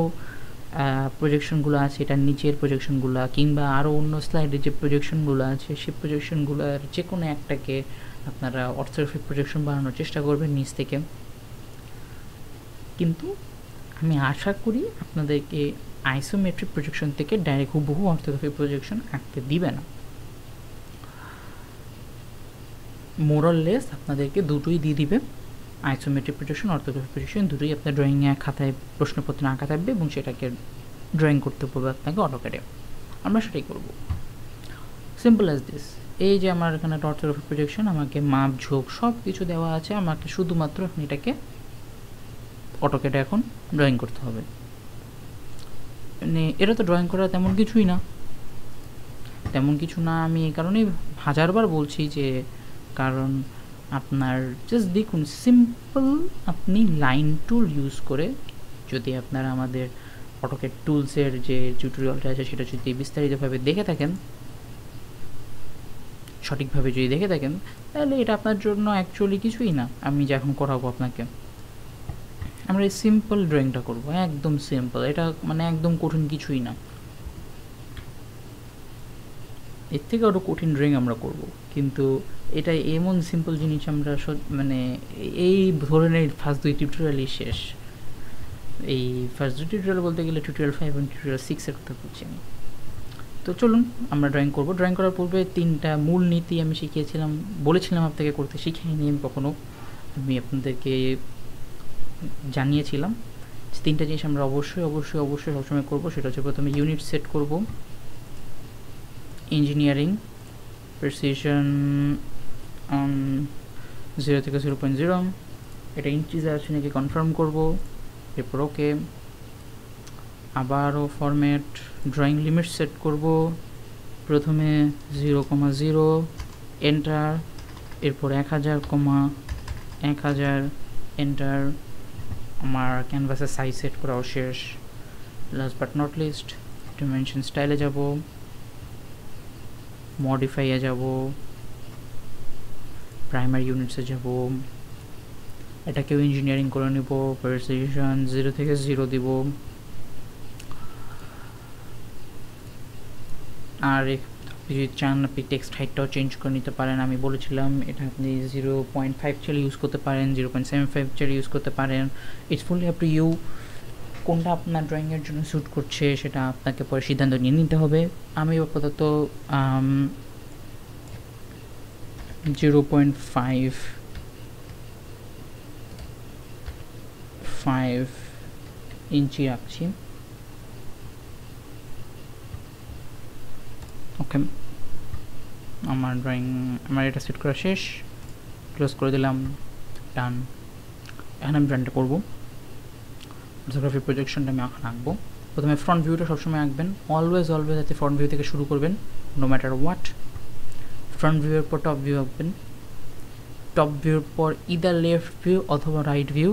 প্রজেকশনগুলো আছে, এটার নিচের প্রজেকশনগুলো কিংবা আরও অন্য স্লাইডের যে প্রজেকশনগুলো আছে সেই প্রজেকশনগুলোর যে কোনো একটাকে আপনারা অর্থোগ্রাফিক প্রজেকশন বানানোর চেষ্টা করবেন নিচ থেকে। কিন্তু আমি আশা করি আপনাদেরকে আইসোমেট্রিক প্রজেকশন থেকে ডাইরেক্ট হুবহু অর্থোগ্রাফিক প্রজেকশন আঁকতে দিবে না। মোরাললেস আপনাদেরকে দুটোই দিয়ে দিবে। আইসোমেট্রিক প্রজেকশন অর্থোগ্রাফিক প্রজেকশন দুটোই আপনার ড্রয়িংয়ে খাতায়, প্রশ্নপত্র আঁকা থাকবে এবং সেটাকে ড্রয়িং করতে পারবে আপনাকে অটোকেটে আমরা সেটাই করব। সিম্পল অ্যাজ দিস এই যে আমার এখানে অর্থোগ্রাফিক প্রজেকশন আমাকে মাপ ঝোঁক সব কিছু দেওয়া আছে। আমাকে শুধুমাত্র আপনি এটাকে অটোকেটে এখন ড্রয়িং করতে হবে। মানে এটা তো ড্রয়িং করা তেমন কিছুই না। তেমন কিছু না আমি এই কারণেই হাজারবার বলছি যে, কারণ আপনার জাস্ট দেখুন সিম্পল আপনি লাইন টুল ইউজ করে যদি আপনার আমাদের অটোকেট টুলসের যে টিউটোরিয়ালটা আছে, সেটা যদি বিস্তারিতভাবে দেখে থাকেন, সঠিকভাবে যদি দেখে থাকেন, তাহলে এটা আপনার জন্য অ্যাকচুয়ালি কিছুই না। আমি যে এখন করাবো আপনাকে। আমরা এই সিম্পল ড্রয়িংটা করব, একদম সিম্পল এটা মানে একদম কঠিন কিছুই না। এর থেকে আরও কঠিন ড্রয়িং আমরা করব, কিন্তু এটা এমন সিম্পল জিনিস আমরা মানে এই ধরনের ফার্স্ট দুই টিউটোরিয়ালই শেষ। এই ফার্স্ট দুই টিউটোরিয়াল বলতে গেলে টিউটোরিয়াল ফাইভ এবং টিউটোরিয়াল সিক্সের কথা বলছি আমি। তো চলুন, আমরা ড্রয়িং করব। ড্রয়িং করার পূর্বে তিনটা মূল নীতি আমি শিখিয়েছিলাম, বলেছিলাম আপনাকে করতে শিখাইনি আমি কখনো। আমি আপনাদেরকে জানিয়েছিলাম তিনটা জিনিস আমরা অবশ্যই অবশ্যই অবশ্যই সবসময় করব। সেটা হচ্ছে প্রথমে ইউনিট সেট করব। ইঞ্জিনিয়ারিং প্রেসিশন জিরো থেকে জিরো পয়েন্ট জিরো এটা ইঞ্চিজে আছে নাকি কনফার্ম করব। এরপর ওকে আবারও ফরম্যাট ড্রয়িং লিমিট সেট করব। প্রথমে জিরো কমা জিরো এন্টার এরপর এক হাজার কমা এক হাজার এন্টার আমার ক্যানভাসের সাইজ সেট করাও শেষ। Last but not least dimension স্টাইলে যাব। মডিফাইয়ে যাব। প্রাইমারি ইউনিটসে যাব। এটাকেও ইঞ্জিনিয়ারিং করে নিব। প্রেসিশন জিরো থেকে জিরো দিব। আর যদি চান, আপনি টেক্সট হাইটটাও চেঞ্জ করে নিতে পারেন। আমি বলেছিলাম, এটা আপনি zero point five chair use করতে পারেন zero point seven five chair use করতে পারেন। It's fully up to you কোনটা আপনার ড্রয়িংয়ের জন্য শ্যুট করছে, সেটা আপনাকে পরে সিদ্ধান্ত নিয়ে নিতে হবে। আমি আপাতত zero point five five inch রাখছি। ওকে আমার ড্রয়িং আমার এটা সেট করা শেষ। ক্লোজ করে দিলাম ডান এখন আমি ড্রয়িংটা করব। ফটোগ্রাফি প্রজেকশনটা আমি এখন আঁকবো। প্রথমে ফ্রন্ট ভিউটা সবসময় আঁকবেন। অলওয়েজ অলওয়েজ যাতে ফ্রন্ট ভিউ থেকে শুরু করবেন নো ম্যাটার হোয়াট ফ্রন্ট ভিউয়ের পর টপ ভিউ আঁকবেন। টপ ভিউর পর ইদার লেফট ভিউ অথবা রাইট ভিউ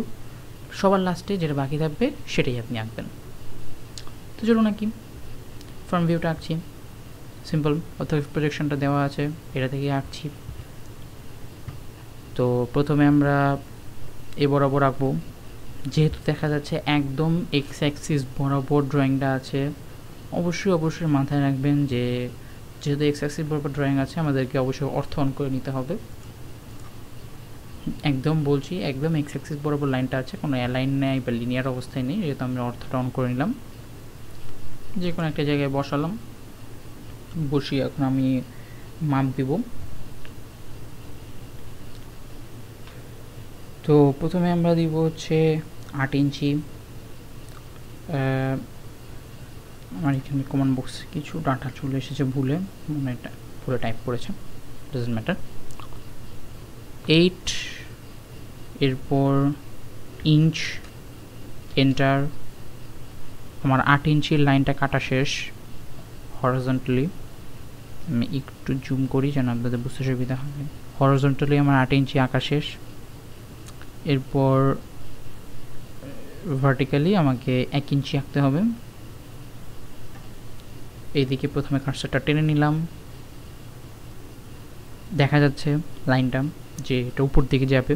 সবার লাস্টে যেটা বাকি থাকবে, সেটাই আপনি আঁকবেন। তো চলুন নাকি ফ্রন্ট ভিউটা আঁকছি। সিম্পল অর্থাৎ প্রজেকশনটা দেওয়া আছে, এটা থেকে আঁকছি। তো প্রথমে আমরা এ বরাবর আঁকবো। যেহেতু দেখা যাচ্ছে একদম এক্স অ্যাক্সিস বরাবর ড্রয়িংটা আছে, অবশ্যই অবশ্যই মাথায় রাখবেন যে যেহেতু এক্স অ্যাক্সিস বরাবর ড্রয়িং আছে, আমাদেরকে অবশ্যই অর্থ অন করে নিতে হবে। একদম বলছি, একদম এক্স অ্যাক্সিস বরাবর লাইনটা আছে, কোনো অ্যালাইন নেই বা লিনিয়ার অবস্থায় নেই, যেহেতু আমরা অর্থটা অন করে নিলাম। যে কোনো একটা জায়গায় বসালাম। বসিয়ে এখন আমি মাপ দিব। তো প্রথমে আমরা দিব হচ্ছে আট ইঞ্চি। আমার এখানে কমন বক্স কিছু ডাটা চলে এসেছে ভুলে মানে এটা ভুলে টাইপ করেছে ডাজেন্ট ম্যাটার এইট এরপর ইঞ্চ এন্টার আমার আট ইঞ্চির লাইনটা কাটা শেষ হরাজন্টালি আমি একটু জুম করি যেন আপনাদের বুঝতে সুবিধা হবে। হরাজন্টালি আমার আট ইঞ্চি আঁকা শেষ। এরপর ভার্টিক্যালি আমাকে এক ইঞ্চি আঁকতে হবে। এইদিকে প্রথমে কার্সারটা টেনে নিলাম। দেখা যাচ্ছে লাইনটা যে এটা উপর দিকে যাবে।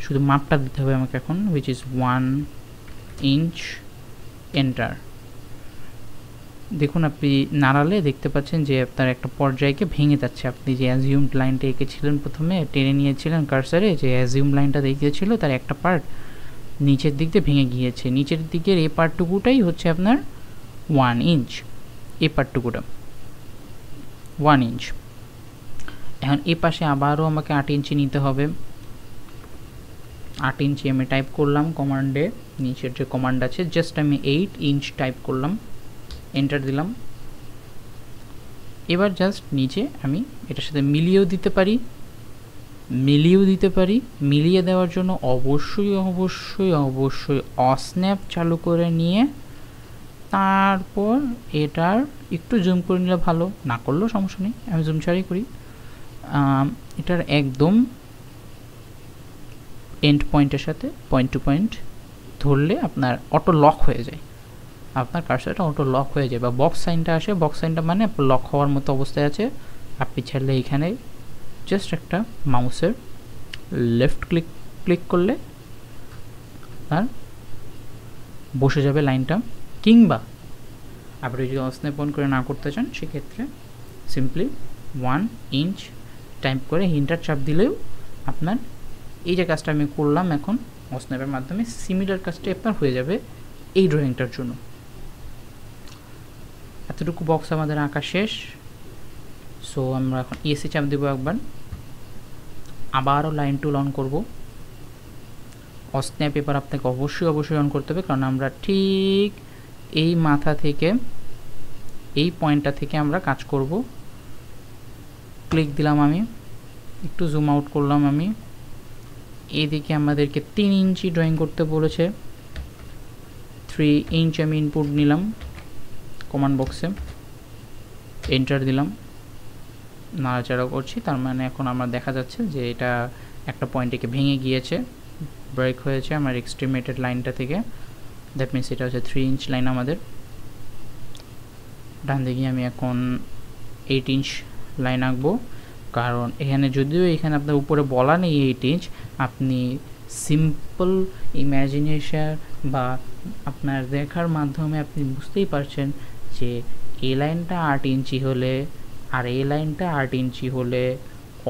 শুধু মাপটা দিতে হবে আমাকে এখন which is one inch enter দেখুন, আপনি নাড়ালে দেখতে পাচ্ছেন যে আপনার একটা পর্যায়কে ভেঙে যাচ্ছে। আপনি যে অ্যাজিউম লাইনটা এঁকেছিলেন প্রথমে, টেনে নিয়েছিলেন কার্সারে যে অ্যাজিউম লাইনটা দেখিয়েছিল, তার একটা পার্ট নিচের দিক দিয়ে ভেঙে গিয়েছে। নিচের দিকের এই পার্টটুকুটাই হচ্ছে আপনার ওয়ান ইঞ্চ এই পার্টটুকুটা ওয়ান ইঞ্চ এখন এ পাশে আবারও আমাকে আট ইঞ্চি নিতে হবে। আট ইঞ্চি আমি টাইপ করলাম কমান্ডে নিচের যে কমান্ড আছে জাস্ট আমি এইট ইঞ্চ টাইপ করলাম। এন্টার দিলাম। এবার জাস্ট নিচে আমি এটার সাথে মিলিয়েও দিতে পারি। মিলিয়েও দিতে পারি। মিলিয়ে দেওয়ার জন্য অবশ্যই অবশ্যই অবশ্যই অস্ন্যাপ চালু করে নিয়ে তারপর এটার একটু জুম করে নিলে ভালো। না করলেও সমস্যা নেই, আমি জুম ছাড়াই করি। এটার একদম এন্ড পয়েন্টের সাথে পয়েন্ট টু পয়েন্ট ধরলে আপনার অটো লক হয়ে যায়। আপনার কার্সারটা অটো লক হয়ে যায় বা বক্স সাইনটা আসে বক্স সাইনটা মানে লক হওয়ার মতো অবস্থায় আছে। আপনি ছাড়লে এখানে জাস্ট একটা মাউসের লেফট ক্লিক ক্লিক করলে আপনার বসে যাবে লাইনটা কিংবা আপনি যদি অস্নেপ অন করে না করতে চান, সেক্ষেত্রে সিম্পলি ওয়ান ইঞ্চ টাইপ করে হিন্টার চাপ দিলেও আপনার এই যে কাজটা আমি করলাম, এখন অস্নেপের মাধ্যমে সিমিলার কাজটি আপনার হয়ে যাবে এই ড্রয়িংটার জন্য। এতটুকু বক্স আমাদের আঁকা শেষ। সো আমরা এখন ইএসি চাপ দেবো একবার। আবারও লাইন টুল অন করব। অস্ন্যাপ পেপার আপনাকে অবশ্যই অবশ্যই অন করতে হবে, কারণ আমরা ঠিক এই মাথা থেকে, এই পয়েন্টটা থেকে আমরা কাজ করব। ক্লিক দিলাম আমি। একটু জুম আউট করলাম আমি। এদিকে আমাদেরকে তিন ইঞ্চি ড্রয়িং করতে বলেছে। থ্রি ইঞ্চ আমি ইনপুট নিলাম। কমান্ড বক্সে এন্টার দিলাম। নাড়াচাড়া করছি, তার মানে এখন আমার দেখা যাচ্ছে যে এটা একটা পয়েন্টে ভেঙে গিয়েছে ব্রেক হয়েছে আমার এক্সট্রিমেটেড লাইনটা থেকে। দ্যাট মিনস এটা হচ্ছে থ্রি ইঞ্চ লাইন আমাদের। ডান দিকে আমি এখন এইট ইঞ্চ লাইন আঁকবো, কারণ এখানে যদিও এখানে আপনার উপরে বলা নেই এইট ইঞ্চ আপনি সিম্পল ইম্যাজিনেশন বা আপনার দেখার মাধ্যমে আপনি বুঝতেই পারছেন যে এই লাইনটা আট ইঞ্চি হলে আর এই লাইনটা আট ইঞ্চি হলে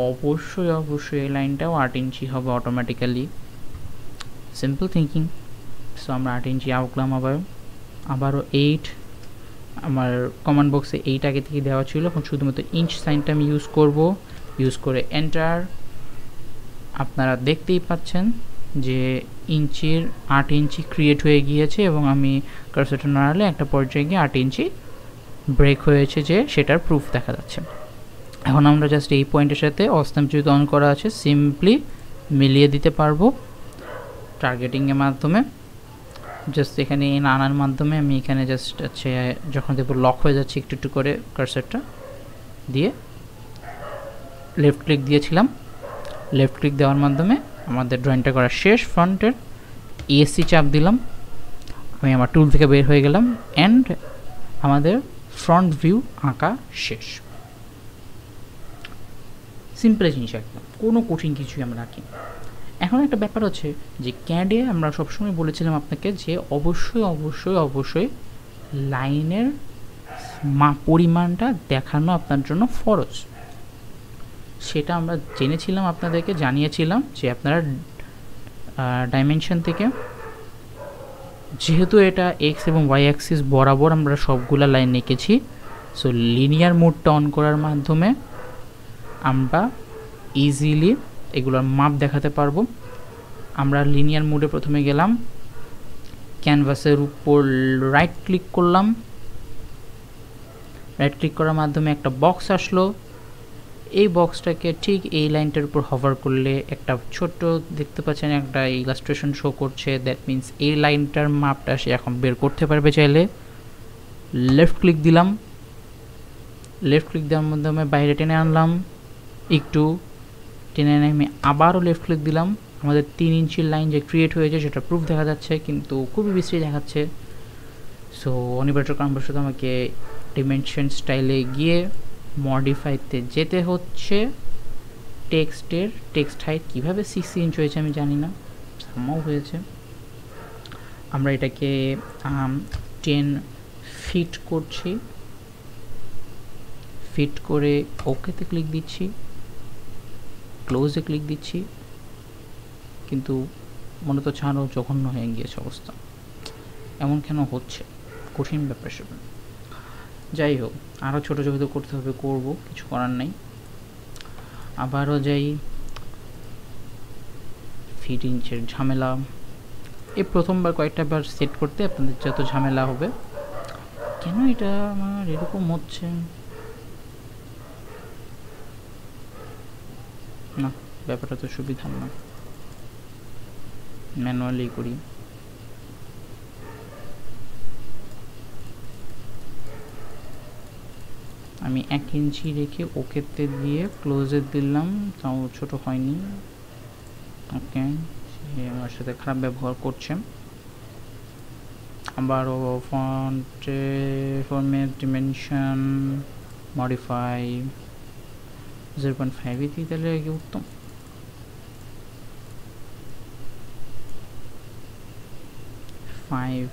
অবশ্যই অবশ্যই এই লাইনটাও আট ইঞ্চি হবে অটোমেটিক্যালি সিম্পল থিঙ্কিং সো আমরা আট ইঞ্চি আঁকলাম আবার। আবারও এইট আমার কমান্ড বক্সে এইট আগে থেকে দেওয়া ছিল। এখন শুধুমাত্র ইঞ্চ সাইনটা আমি ইউজ করব। ইউজ করে এন্টার আপনারা দেখতেই পাচ্ছেন যে ইঞ্চির আট ইঞ্চি ক্রিয়েট হয়ে গিয়েছে এবং আমি কার্সেটা নাড়ালে একটা পর্যায়ে গিয়ে আট ইঞ্চি ব্রেক হয়েছে যে সেটার প্রুফ দেখা যাচ্ছে। এখন আমরা জাস্ট এই পয়েন্টের সাথে অস্তাম যেহেতু অন করা আছে সিম্পলি মিলিয়ে দিতে পারব টার্গেটিংয়ের মাধ্যমে। জাস্ট এখানে এই আনার মাধ্যমে আমি এখানে জাস্ট হচ্ছে, যখন দেখব লক হয়ে যাচ্ছে একটু একটু করে কার্সারটা দিয়ে। লেফট ক্লিক দিয়েছিলাম। লেফট ক্লিক দেওয়ার মাধ্যমে আমাদের ড্রয়িংটা করা শেষ। ফ্রন্টের এসি চাপ দিলাম। আমি আমার টুল থেকে বের হয়ে গেলাম অ্যান্ড আমাদের ফ্রন্ট ভিউ আঁকা শেষ। সিম্পল জিনিস একদম কোনো কঠিন কিছুই আমরা আঁকি এখন একটা ব্যাপার হচ্ছে যে ক্যাডে আমরা সবসময় বলেছিলাম আপনাকে যে অবশ্যই অবশ্যই অবশ্যই লাইনের মা, পরিমাণটা দেখানো আপনার জন্য ফরজ। সেটা আমরা জেনেছিলাম আপনাদেরকে, জানিয়েছিলাম যে আপনারা ডাইমেনশন থেকে যেহেতু এটা এক্স এবং ওয়াই অ্যাক্সিস বরাবর আমরা সবগুলা লাইন এঁকেছি সো লিনিয়ার মোডটা অন করার মাধ্যমে আমরা ইজিলি এগুলোর মাপ দেখাতে পারব। আমরা লিনিয়ার মোডে প্রথমে গেলাম ক্যানভাসের উপর রাইট ক্লিক করলাম। রাইট ক্লিক করার মাধ্যমে একটা বক্স আসলো। এই বক্সটাকে ঠিক এই লাইনটার উপর হভার করলে একটা ছোট্ট, দেখতে পাচ্ছেন একটা ইলাস্ট্রেশন শো করছে। দ্যাট মিন্স এই লাইনটার মাপটা সে এখন বের করতে পারবে চাইলে। লেফট ক্লিক দিলাম। লেফট ক্লিক দেওয়ার মাধ্যমে বাইরে টেনে আনলাম। একটু টেনে এনে আমি আবারও লেফট ক্লিক দিলাম। আমাদের তিন ইঞ্চির লাইন যে ক্রিয়েট হয়েছে সেটা প্রুফ দেখা যাচ্ছে, কিন্তু খুবই বিশ্রী দেখাচ্ছে। সো অনিবার্য কারণবশত আমাকে ডিমেনশন স্টাইলে গিয়ে মডিফাইতে যেতে হচ্ছে টেক্সটের টেক্সট হাইট কীভাবে সিক্স ইঞ্চ হয়েছে আমি জানি না সামাও হয়েছে। আমরা এটাকে টেন ফিট করছি। ফিট করে ওকেতে ক্লিক দিচ্ছি। ক্লোজে ক্লিক দিচ্ছি। কিন্তু মনে তো ছাড়ও জঘন্য হয়ে গিয়েছে অবস্থা। এমন কেন হচ্ছে? কঠিন ব্যাপার সেটা। যাই হোক আরও ছোটো যেহেতু করতে হবে, করব, কিছু করার নেই। আবারও যাই ফিট ইঞ্চের ঝামেলা, এই প্রথমবার কয়েকটা বার সেট করতে আপনাদের যত ঝামেলা হবে। কেন এটা আমার এরকম হচ্ছে? না, ব্যাপারটা তো সুবিধার না। ম্যানুয়ালি করি। আমি এক ইঞ্চি রেখে ওকেতে দিয়ে ক্লোজে দিলাম। তাও ছোট হয়নি। ওকে, সে আমার সাথে খারাপ ব্যবহার করছে। আবারও ফন্টে format dimension modify zero point ফাইভে দিই তাহলে কি উত্তম। ফাইভ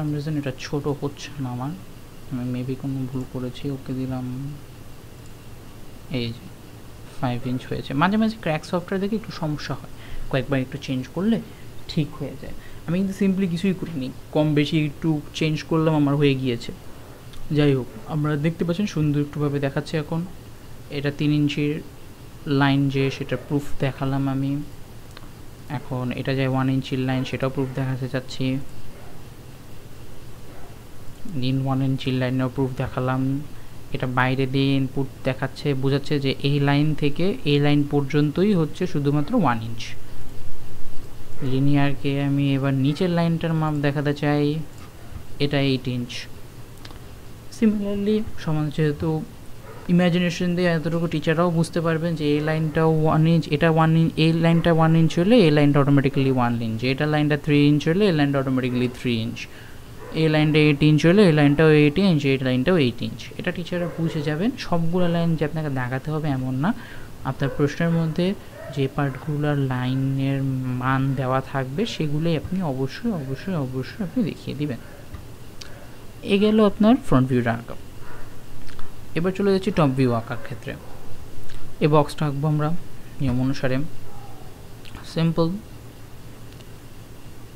সাম রিজন এটা ছোট হচ্ছে না আমার। আমি মেবি কোনো ভুল করেছি, ওকে দিলাম এই যে ফাইভ ইঞ্চ হয়েছে। মাঝে মাঝে ক্র্যাক সফটওয়্যার দেখে একটু সমস্যা হয়। কয়েকবার একটু চেঞ্জ করলে ঠিক হয়ে যায়। আমি কিন্তু সিম্পলি কিছুই করিনি। কম বেশি একটু চেঞ্জ করলাম, আমার হয়ে গিয়েছে। যাই হোক, আমরা দেখতে পাচ্ছেন সুন্দর একটুভাবে দেখাচ্ছে এখন। এটা তিন ইঞ্চির লাইন যে সেটা প্রুফ দেখালাম আমি। এখন এটা যে ওয়ান ইঞ্চির লাইন সেটাও প্রুফ দেখাতে চাচ্ছি। ইন ওয়ান ইঞ্চির লাইনের প্রুফ দেখালাম। এটা বাইরে দিয়ে ইনপুট দেখাচ্ছে, বোঝাচ্ছে যে এই লাইন থেকে এই লাইন পর্যন্তই হচ্ছে শুধুমাত্র ওয়ান ইঞ্চ লিনিয়ারকে আমি এবার নিচের লাইনটার মাপ দেখাতে চাই। এটা এইট ইঞ্চ সিমিলারলি সমান যেহেতু ইমাজিনেশন দিয়ে এতটুকু টিচাররাও বুঝতে পারবেন যে এই লাইনটাও ওয়ান ইঞ্চ এটা ওয়ান ইঞ্চ এই লাইনটা ওয়ান ইঞ্চ হলে এই লাইনটা অটোমেটিক্যালি ওয়ান ইঞ্চ এটা লাইনটা থ্রি ইঞ্চ হলে এই লাইনটা অটোমেটিক্যালি থ্রি ইঞ্চ এই লাইনটা এইট ইঞ্চ হলে এই লাইনটাও এইট ইঞ্চ এই লাইনটাও এইট ইঞ্চ এটা টিচাররা বুঝে যাবেন। সবগুলো লাইন যে আপনাকে দেখাতে হবে এমন না। আপনার প্রশ্নের মধ্যে যে পার্টগুলোর লাইনের মান দেওয়া থাকবে, সেগুলোই আপনি অবশ্যই অবশ্যই অবশ্যই আপনি দেখিয়ে দিবেন। এ গেল আপনার ফ্রন্ট ভিউটা আঁকা। এবার চলে যাচ্ছি টপ ভিউ আঁকার ক্ষেত্রে। এ বক্সটা আঁকবো আমরা, নিয়ম অনুসারে। সিম্পল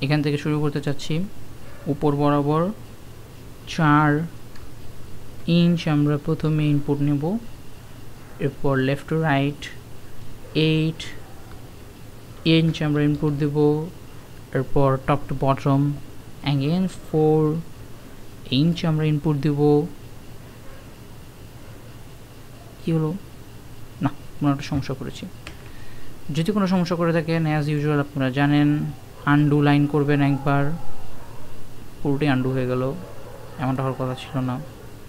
এখান থেকে শুরু করতে চাচ্ছি। উপর বরাবর চার ইঞ্চ আমরা প্রথমে ইনপুট নেব, এরপর left to right eight inch আমরা ইনপুট দেব, এরপর top to bottom again four inch আমরা ইনপুট দেব। কী হলো? না, কোনো একটা সমস্যা করেছি। যদি কোনো সমস্যা করে থাকেন অ্যাজ ইউজুয়াল আপনারা জানেন আন্ডু লাইন করবেন একবার। পুরোটাই আন্ডু হয়ে গেল। এমনটা হওয়ার কথা ছিল না,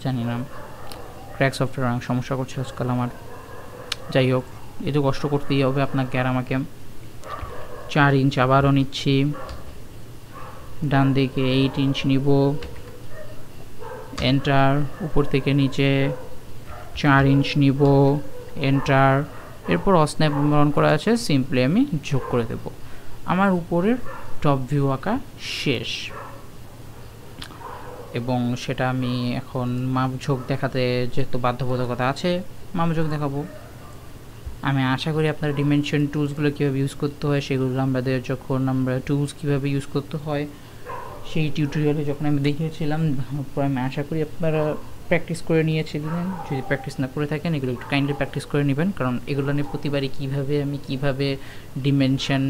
জানি না। ক্র্যাক সফটওয়্যার অনেক সমস্যা করছে আজকাল আমার। যাই হোক এত কষ্ট করতেই হবে আপনাকে আর আমাকে। চার ইঞ্চ আবারও নিচ্ছি। ডান দিকে এইট ইঞ্চ নিব। এন্টার উপর থেকে নিচে চার ইঞ্চ নিব। এন্টার এরপর অস্ন্যাপ অন করা আছে সিম্পলি আমি যোগ করে দেব। আমার উপরের টপ ভিউ আঁকা শেষ। এবং সেটা আমি এখন মাপঝোঁক দেখাতে যেহেতু বাধ্যবাধকতা আছে মাপঝোঁক দেখাবো। আমি আশা করি আপনারা ডিমেনশন টুলসগুলো কীভাবে ইউজ করতে হয়, সেগুলো আমাদের যখন আমরা টুলস কীভাবে ইউজ করতে হয়, সেই টিউটোরিয়ালে যখন আমি দেখিয়েছিলাম আমি আশা করি আপনারা প্র্যাকটিস করে নিয়েছিলেন। যদি প্র্যাকটিস না করে থাকেন, এগুলো একটু কাইন্ডলি প্র্যাকটিস করে নেবেন, কারণ এগুলো নিয়ে প্রতিবারই কীভাবে আমি কীভাবে ডিমেনশন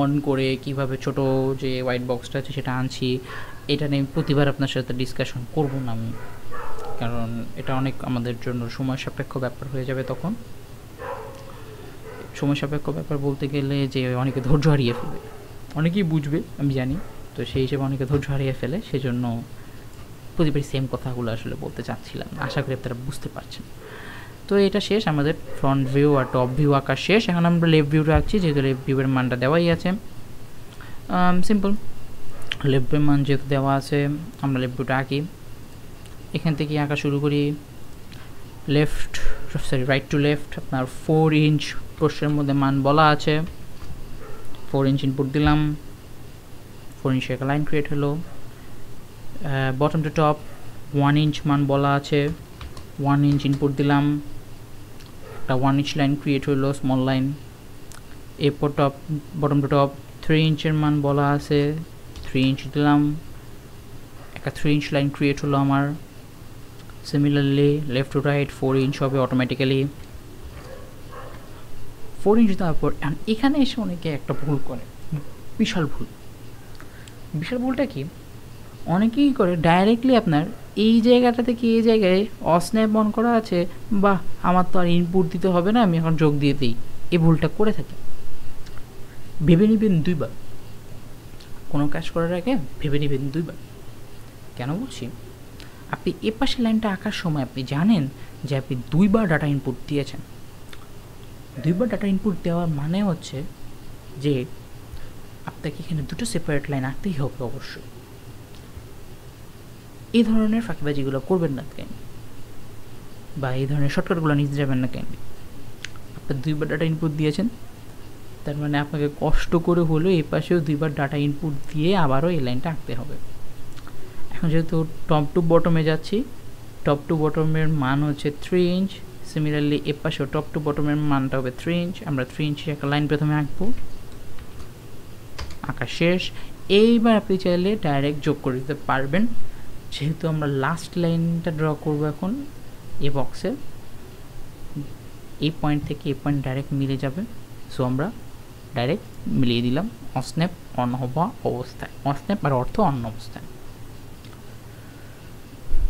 অন করে, কীভাবে ছোট যে হোয়াইট বক্সটা আছে, সেটা আনছি এটা নিয়ে প্রতিবার আপনার সাথে ডিসকাশন করব না আমি। কারণ এটা অনেক আমাদের জন্য সময় সাপেক্ষ ব্যাপার হয়ে যাবে তখন। সময় সাপেক্ষ ব্যাপার বলতে গেলে যে অনেকে ধৈর্য হারিয়ে ফেলবে অনেকেই বুঝবে, আমি জানি। তো সেই হিসেবে অনেকে ধৈর্য হারিয়ে ফেলে, সেজন্য প্রতিবারই সেম কথাগুলো আসলে বলতে চাচ্ছিলাম। আশা করি আপনারা বুঝতে পারছেন। তো এটা শেষ, আমাদের ফ্রন্ট ভিউ আর টপ ভিউ আঁকা শেষ। এখন আমরা লেফট ভিউটা আঁকছি, যেহেতু লেফট ভিউয়ের মানটা দেওয়াই আছে। সিম্পল লেফট মান যেহেতু দেওয়া আছে, আমরা লেফট আঁকি। এখান থেকে আঁকা শুরু করি। Left sorry right to left আপনার ফোর ইঞ্চ প্রশ্নের মধ্যে মান বলা আছে। ফোর ইঞ্চ ইনপুট দিলাম। ফোর ইঞ্চে একটা লাইন ক্রিয়েট হলো। Bottom to top one inch মান বলা আছে। ওয়ান ইঞ্চ ইনপুট দিলাম। একটা ওয়ান ইঞ্চ লাইন ক্রিয়েট হলো স্মল লাইন এরপর top bottom to top three ইঞ্চের মান বলা আছে। থ্রি ইঞ্চ দিলাম। একটা থ্রি ইঞ্চ লাইন ক্রিয়েট হলো আমার। Similarly left to right four inch হবে অটোমেটিক্যালি ফোর ইঞ্চ দেওয়ার পর, এখানে এসে অনেকে একটা ভুল করে। বিশাল ভুল। বিশাল ভুলটা কি? অনেকেই করে ডাইরেক্টলি আপনার এই জায়গাটা থেকে এই জায়গায় অস্ন্যাপ অন করা আছে বা আমার তো আর ইনপুট দিতে হবে না, আমি এখন যোগ দিয়ে দিই। এই ভুলটা করে থাকি। ভেবে নেবেন দুইবার। কোনো কাজ করার আগে ভেবে নেবেন দুইবার। কেন বলছি? আপনি এ পাশে লাইনটা আঁকার সময় আপনি জানেন যে আপনি দুইবার ডাটা ইনপুট দিয়েছেন। দুইবার ডাটা ইনপুট দেওয়ার মানে হচ্ছে যে আপনাকে এখানে দুটো সেপারেট লাইন আঁকতেই হবে অবশ্যই। এই ধরনের ফাঁকিবাজিগুলো করবেন না কেন? বা এই ধরনের শর্টকাটগুলো নিতে যাবেন না কেন? আপনার দুইবার ডাটা ইনপুট দিয়েছেন তার মানে আপনাকে কষ্ট করে হলেও এই পাশেও দুইবার ডাটা ইনপুট দিয়ে আবারও এই লাইনটা আঁকতে হবে। এখন যেহেতু টপ টু বটমে যাচ্ছি টপ টু বটমের মান হচ্ছে থ্রি ইঞ্চ সিমিলারলি এ পাশেও টপ টু বটমের মানটা হবে থ্রি ইঞ্চ আমরা থ্রি ইঞ্চের একটা লাইন প্রথমে আঁকবো। আঁকা শেষ। এইবার আপনি চাইলে ডাইরেক্ট যোগ করে দিতে পারবেন। যেহেতু আমরা লাস্ট লাইনটা ড্র করব এখন, এ বক্সে এই পয়েন্ট থেকে এই পয়েন্ট ডাইরেক্ট মিলে যাবে। সো আমরা ডাইরেক্ট মিলিয়ে দিলাম। অস্ন্যাপ অন হওয়া অবস্থায়। অস্ন্যাপ আর অর্থ অন্য অবস্থায়।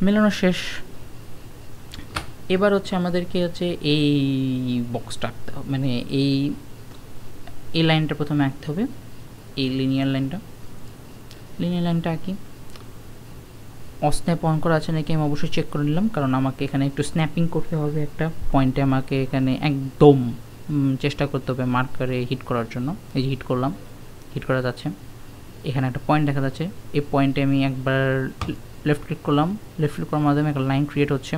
মেলানো শেষ। এবার হচ্ছে আমাদেরকে হচ্ছে এই বক্সটা আঁকতে হবে। মানে এই এই লাইনটা প্রথমে আঁকতে হবে। এই লিনিয়ার লাইনটা লিনিয়ার লাইনটা আঁকি। অস্ন্যাপ অন করা আছে নাকি আমি অবশ্যই চেক করে নিলাম, কারণ আমাকে এখানে একটু স্ন্যাপিং করতে হবে। একটা পয়েন্টে আমাকে এখানে একদম চেষ্টা করতে হবে মার্কারে হিট করার জন্য। এই যে হিট করলাম হিট করা যাচ্ছে। এখানে একটা পয়েন্ট দেখা যাচ্ছে। এই পয়েন্টে আমি একবার লেফট ক্লিক করলাম। লেফট ক্লিক করার মাধ্যমে একটা লাইন ক্রিয়েট হচ্ছে।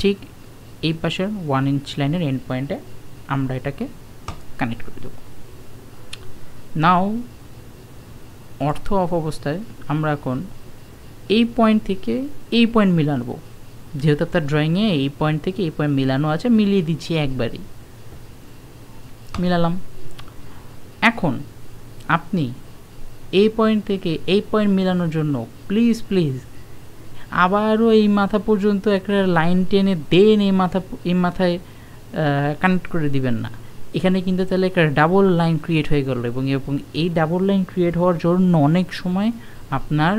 ঠিক এই পাশের ওয়ান ইঞ্চ লাইনের এন্ড পয়েন্টে আমরা এটাকে কানেক্ট করে দেব। নাও অর্থ অফ অবস্থায় আমরা এখন এই পয়েন্ট থেকে এই পয়েন্ট মিলানবো যেহেতু আপনার ড্রয়িংয়ে এই পয়েন্ট থেকে এই পয়েন্ট মিলানো আছে, মিলিয়ে দিচ্ছি একবারই। মিলালাম। এখন আপনি এই পয়েন্ট থেকে এই পয়েন্ট মিলানোর জন্য প্লিজ প্লিজ আবারও এই মাথা পর্যন্ত একটা লাইন টেনে দেন এই মাথা, এই মাথায় কানেক্ট করে দিবেন না। এখানে কিন্তু তাহলে একটা ডাবল লাইন ক্রিয়েট হয়ে গেল এবং এবং এই ডাবল লাইন ক্রিয়েট হওয়ার জন্য অনেক সময় আপনার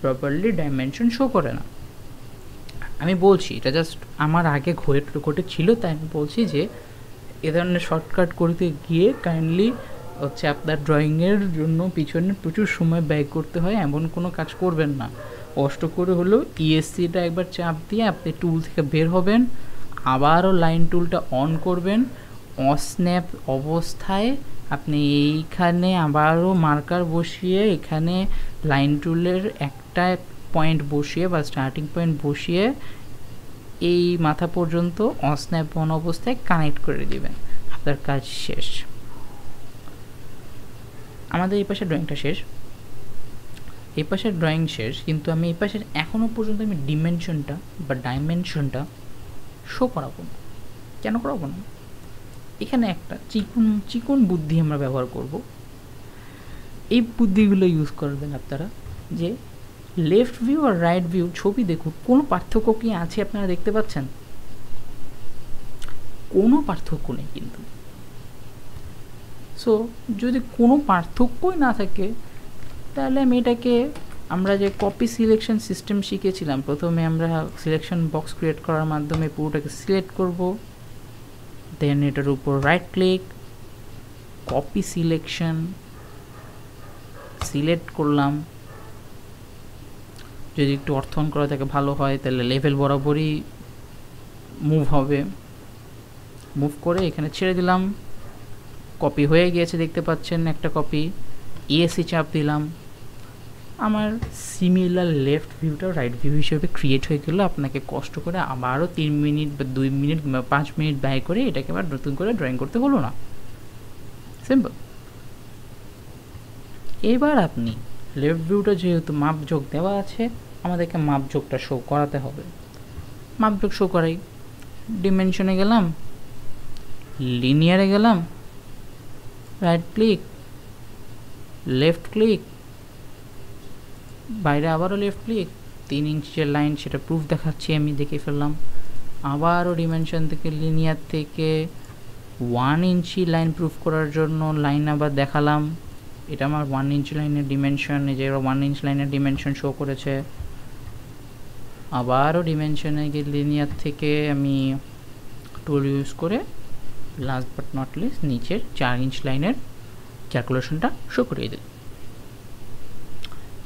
প্রপারলি ডাইমেনশন শো করে না। আমি বলছি, এটা জাস্ট আমার আগে ঘটে ছিল তাই আমি বলছি যে, এ ধরনের শর্টকাট করতে গিয়ে কাইন্ডলি হচ্ছে আপনার ড্রয়িংয়ের জন্য পিছনে প্রচুর সময় ব্যয় করতে হয়, এমন কোনো কাজ করবেন না। কষ্ট করে হলেও ইএসসিটা একবার চাপ দিয়ে আপনি টুল থেকে বের হবেন, আবারও লাইন টুলটা অন করবেন, অস্ন্যাপ অবস্থায় আপনি এইখানে আবারও মার্কার বসিয়ে এখানে লাইন টুলের একটা পয়েন্ট বসিয়ে বা স্টার্টিং পয়েন্ট বসিয়ে এই মাথা পর্যন্ত অস্ন্যাপ অন অবস্থায় কানেক্ট করে দিবেন। আপনার কাজ শেষ। আমাদের এই পাশে ড্রয়িংটা শেষ। এই পাশের ড্রয়িং শেষ, কিন্তু আমি এই পাশের এখনও পর্যন্ত আমি ডিমেনশনটা বা ডাইমেনশনটা শো করাবো না। কেন করাবো না? এখানে একটা চিকন চিকন বুদ্ধি আমরা ব্যবহার করব। এই বুদ্ধিগুলো ইউজ করবেন আপনারা যে লেফট ভিউ আর রাইট ভিউ ছবি দেখুন। কোনো পার্থক্য কি আছে আপনারা দেখতে পাচ্ছেন? কোনো পার্থক্য নেই কিন্তু। সো যদি কোনো পার্থক্যই না থাকে, তাহলে আমি এটাকে আমরা যে কপি সিলেকশন সিস্টেম শিখেছিলাম, প্রথমে আমরা সিলেকশন বক্স ক্রিয়েট করার মাধ্যমে পুরোটাকে সিলেক্ট করব দেন এটার উপর right click copy selection select করলাম। যদি একটু অর্থন করা থাকে, ভালো হয়, তাহলে লেভেল বরাবরই মুভ হবে। মুভ করে এখানে ছেড়ে দিলাম। কপি হয়ে গিয়েছে, দেখতে পাচ্ছেন একটা কপি ইএসসি চাপ দিলাম। আমার সিমিলার লেফট ভিউটা রাইট ভিউ হিসেবে ক্রিয়েট হয়ে গেলো। আপনাকে কষ্ট করে আবারও তিন মিনিট বা দুই মিনিট বা পাঁচ মিনিট ব্যয় করে এটাকে আবার নতুন করে ড্রয়িং করতে হলো না। সিম্পল এবার আপনি লেফট ভিউটা যেহেতু মাপযোগ দেওয়া আছে আমাদেরকে মাপযোগটা শো করাতে হবে। মাপযোগ শো করাই। ডিমেনশনে গেলাম লিনিয়ারে গেলাম রাইট ক্লিক লেফট ক্লিক বাইরে আবারও লেফট ক্লিক তিন ইঞ্চের লাইন সেটা প্রুফ দেখাচ্ছি আমি, দেখে ফেললাম। আবারও ডিমেনশন থেকে লিনিয়ার থেকে ওয়ান ইঞ্চি লাইন প্রুফ করার জন্য লাইন আবার দেখালাম। এটা আমার ওয়ান ইঞ্চ লাইনের ডিমেনশন এই যে ওয়ান ইঞ্চ লাইনের ডিমেনশন শো করেছে। আবারও ডিমেনশনে গিয়ে লিনিয়ার থেকে আমি টুল ইউজ করে লাস্ট বাট নট লিস্ট নিচের চার ইঞ্চ লাইনের ক্যালকুলেশনটা শো করিয়ে দিই